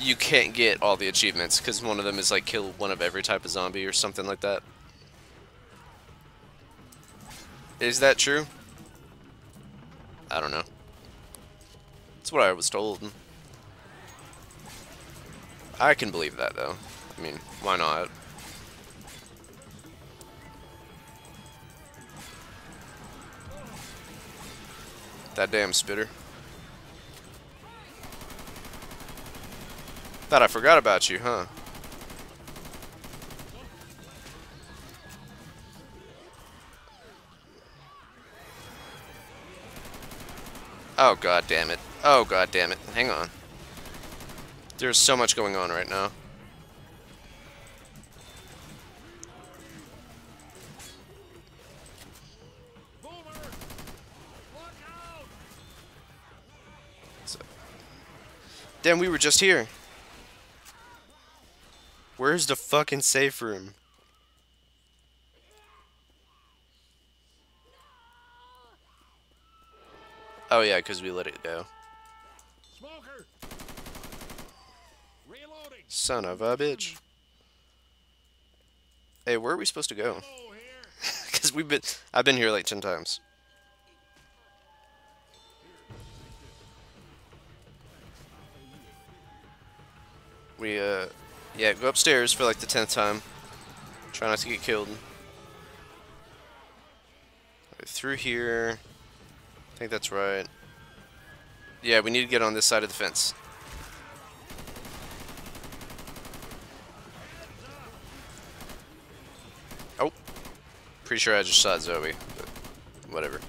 S1: you can't get all the achievements because one of them is like kill one of every type of zombie or something like that. Is that true? I don't know. That's what I was told. I can believe that though. I mean, why not? That damn spitter. Thought I forgot about you, huh? Oh god damn it. Oh god damn it. Hang on. There's so much going on right now. Damn, we were just here. Where's the fucking safe room? Oh yeah, because we let it go.
S3: Smoker! Reloading!
S1: Son of a bitch. Hey, where are we supposed to go?
S3: Oh!
S1: Because [laughs] we've been, I've been here like ten times. We, uh, yeah, go upstairs for like the tenth time. Try not to get killed. Through here. I think that's right. Yeah, we need to get on this side of the fence. Oh. Pretty sure I just shot Zoe, but whatever.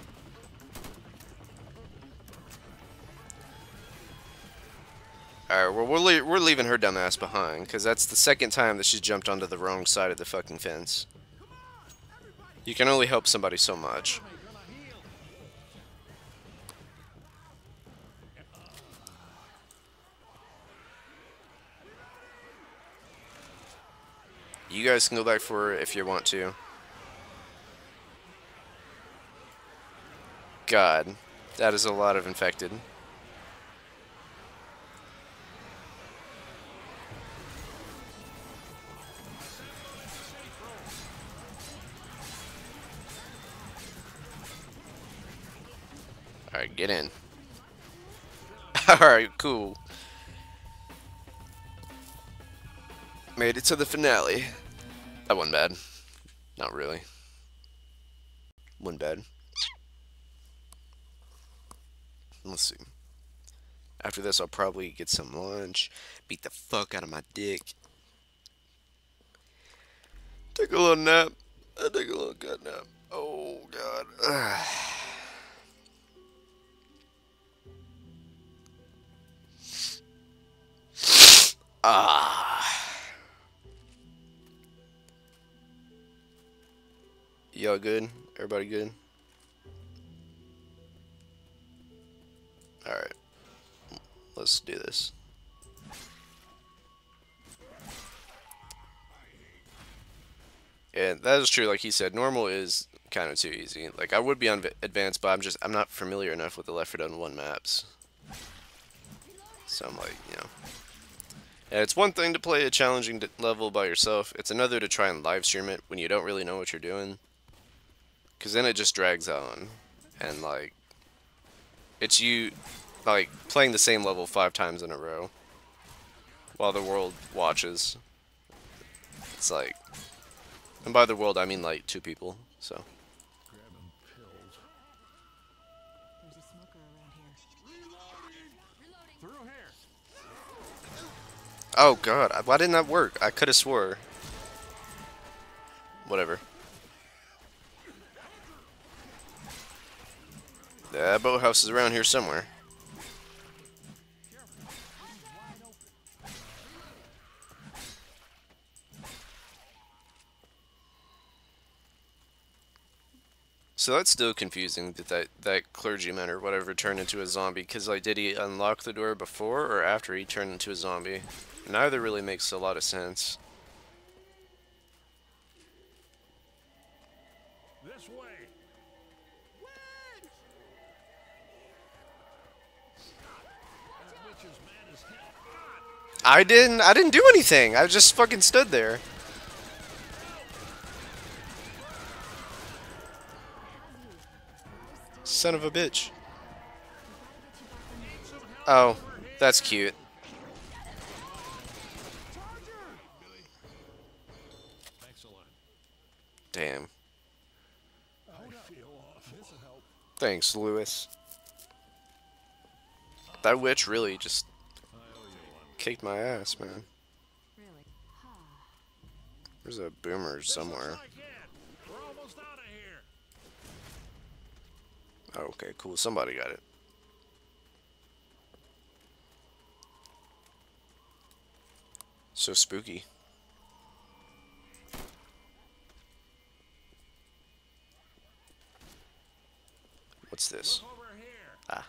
S1: Alright, well, we're, le we're leaving her dumbass behind, because that's the second time that she's jumped onto the wrong side of the fucking fence. You can only help somebody so much. You guys can go back for it if you want to. God, that is a lot of infected. Alright, get in. [laughs] Alright, cool. Made it to the finale. That wasn't bad. Not really. Wasn't bad. Let's see. After this, I'll probably get some lunch, beat the fuck out of my dick, take a little nap. I take a little good nap. Oh god. [sighs] [sighs] ah. Y'all good? Everybody good? Alright. Let's do this. And that is true, like he said, normal is kind of too easy. Like, I would be on advanced, but I'm just, I'm not familiar enough with the Left 4 Dead 1 maps. So I'm like, you know. It's one thing to play a challenging level by yourself. It's another to try and live stream it when you don't really know what you're doing. Because then it just drags on. And, like, it's you, like, playing the same level five times in a row. While the world watches. It's like, and by the world I mean like two people, so. Oh god, why didn't that work? I could have swore. Whatever. That boathouse is around here somewhere. So that's still confusing that that, that clergyman or whatever turned into a zombie. Because, like, did he unlock the door before or after he turned into a zombie? Neither really makes a lot of sense.
S3: This way. That witch is mad as hell. God,
S1: I didn't. I didn't do anything. I just fucking stood there. Son of a bitch. Oh, that's cute. Damn.
S3: I feel help.
S1: Thanks, Louis. That witch really just kicked my ass, man. There's a boomer somewhere.
S3: Looks like it. We're almost out of here.
S1: Oh, okay, cool. Somebody got it. So spooky. What's this? Ah.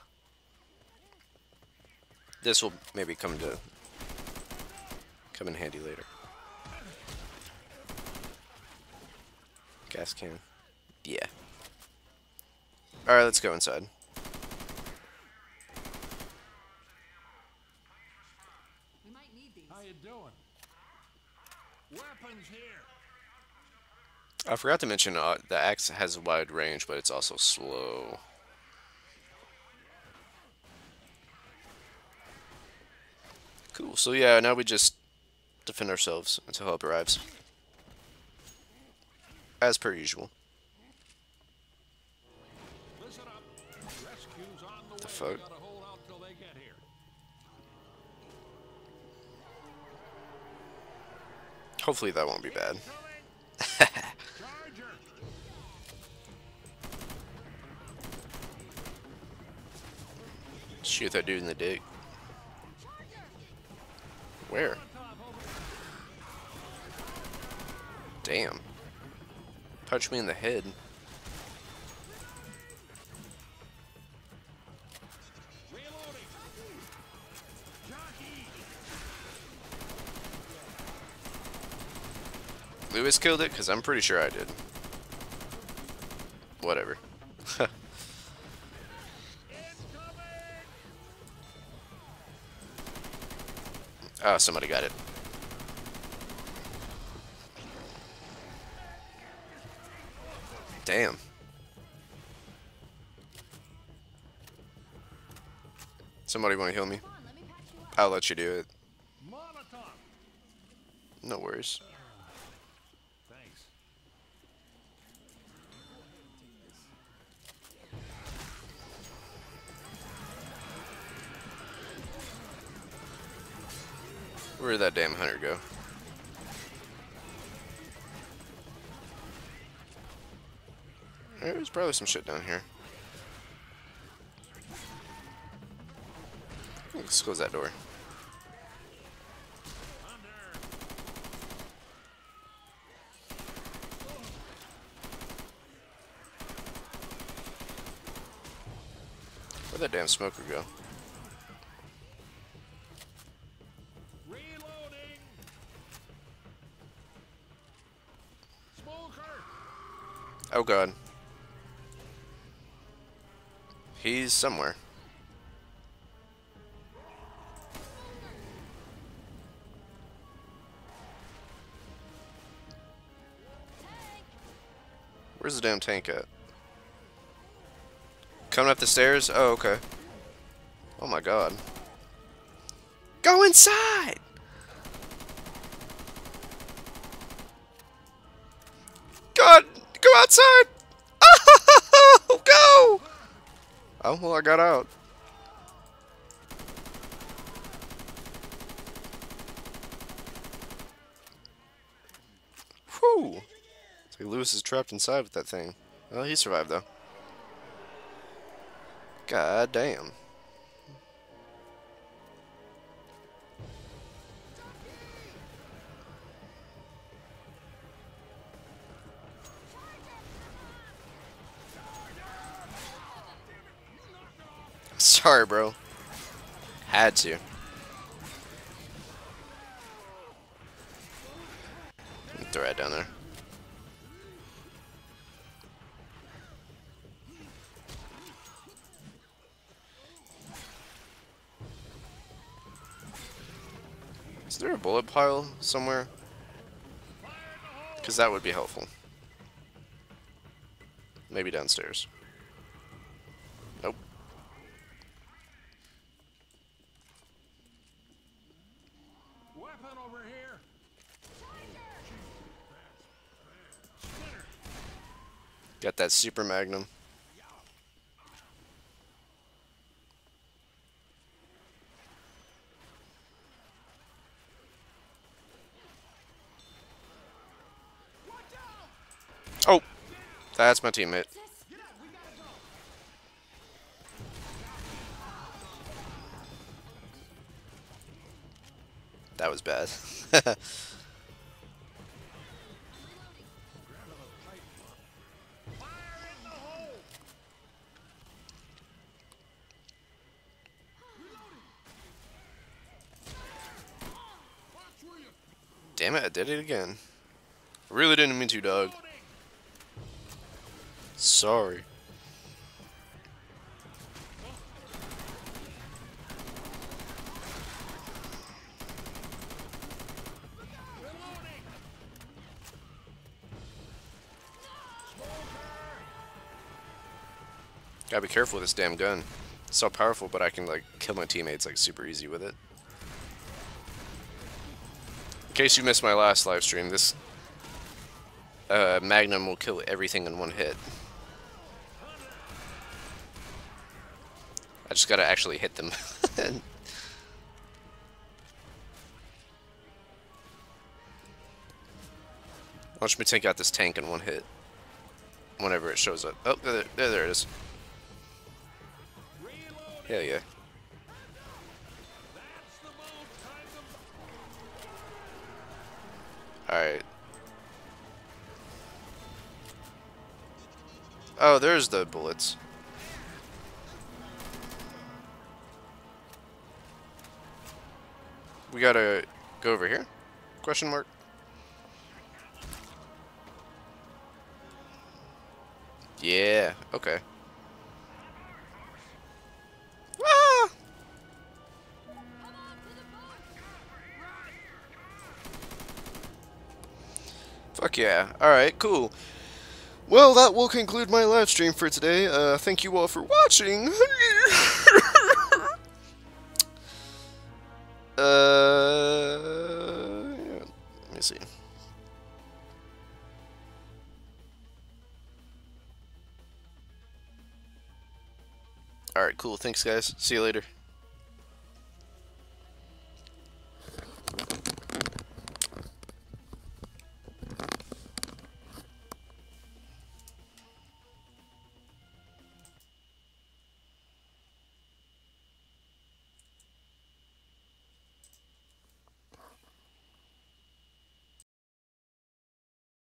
S1: This will maybe come to come in handy later. Gas can. Yeah. Alright, let's go inside.
S4: We might need these.
S3: How you doing? Weapons here.
S1: I forgot to mention uh, the axe has a wide range, but it's also slow. Cool. So yeah, now we just defend ourselves until help arrives. As per usual.
S3: The,
S1: fuck? Hopefully that won't be bad. [laughs] Shoot that dude in the dick. Where? Damn. Touch me in the head. Louis killed it? Because I'm pretty sure I did. Whatever. Oh, somebody got it. Damn. Somebody want to heal me? I'll let you do it. No worries. Where did that damn hunter go? There's probably some shit down here. Let's close that door. Where'd that damn smoker go? Oh god. He's somewhere. Where's the damn tank at? Coming up the stairs? Oh, okay. Oh my god. Go inside! Oh, well, I got out. Whew. Like Louis is trapped inside with that thing. Well, he survived, though. God damn. Sorry, bro. Had to. Throw that down there. Is there a bullet pile somewhere? Because that would be helpful. Maybe downstairs. Got that super magnum. Oh, that's my teammate. That was bad. [laughs] did it again. Really didn't mean to, dog. Sorry. Gotta be careful with this damn gun. It's so powerful, but I can like kill my teammates like super easy with it. In case you missed my last live stream, this uh, Magnum will kill everything in one hit. I just gotta actually hit them. [laughs] Watch me take out this tank in one hit. Whenever it shows up. Oh, there, there, there it is. Hell yeah. Alright. Oh, there's the bullets. We gotta go over here? Question mark. Yeah, okay. Fuck yeah. Alright, cool. Well, that will conclude my live stream for today. Uh, thank you all for watching. [laughs] uh, let me see. Alright, cool. Thanks, guys. See you later.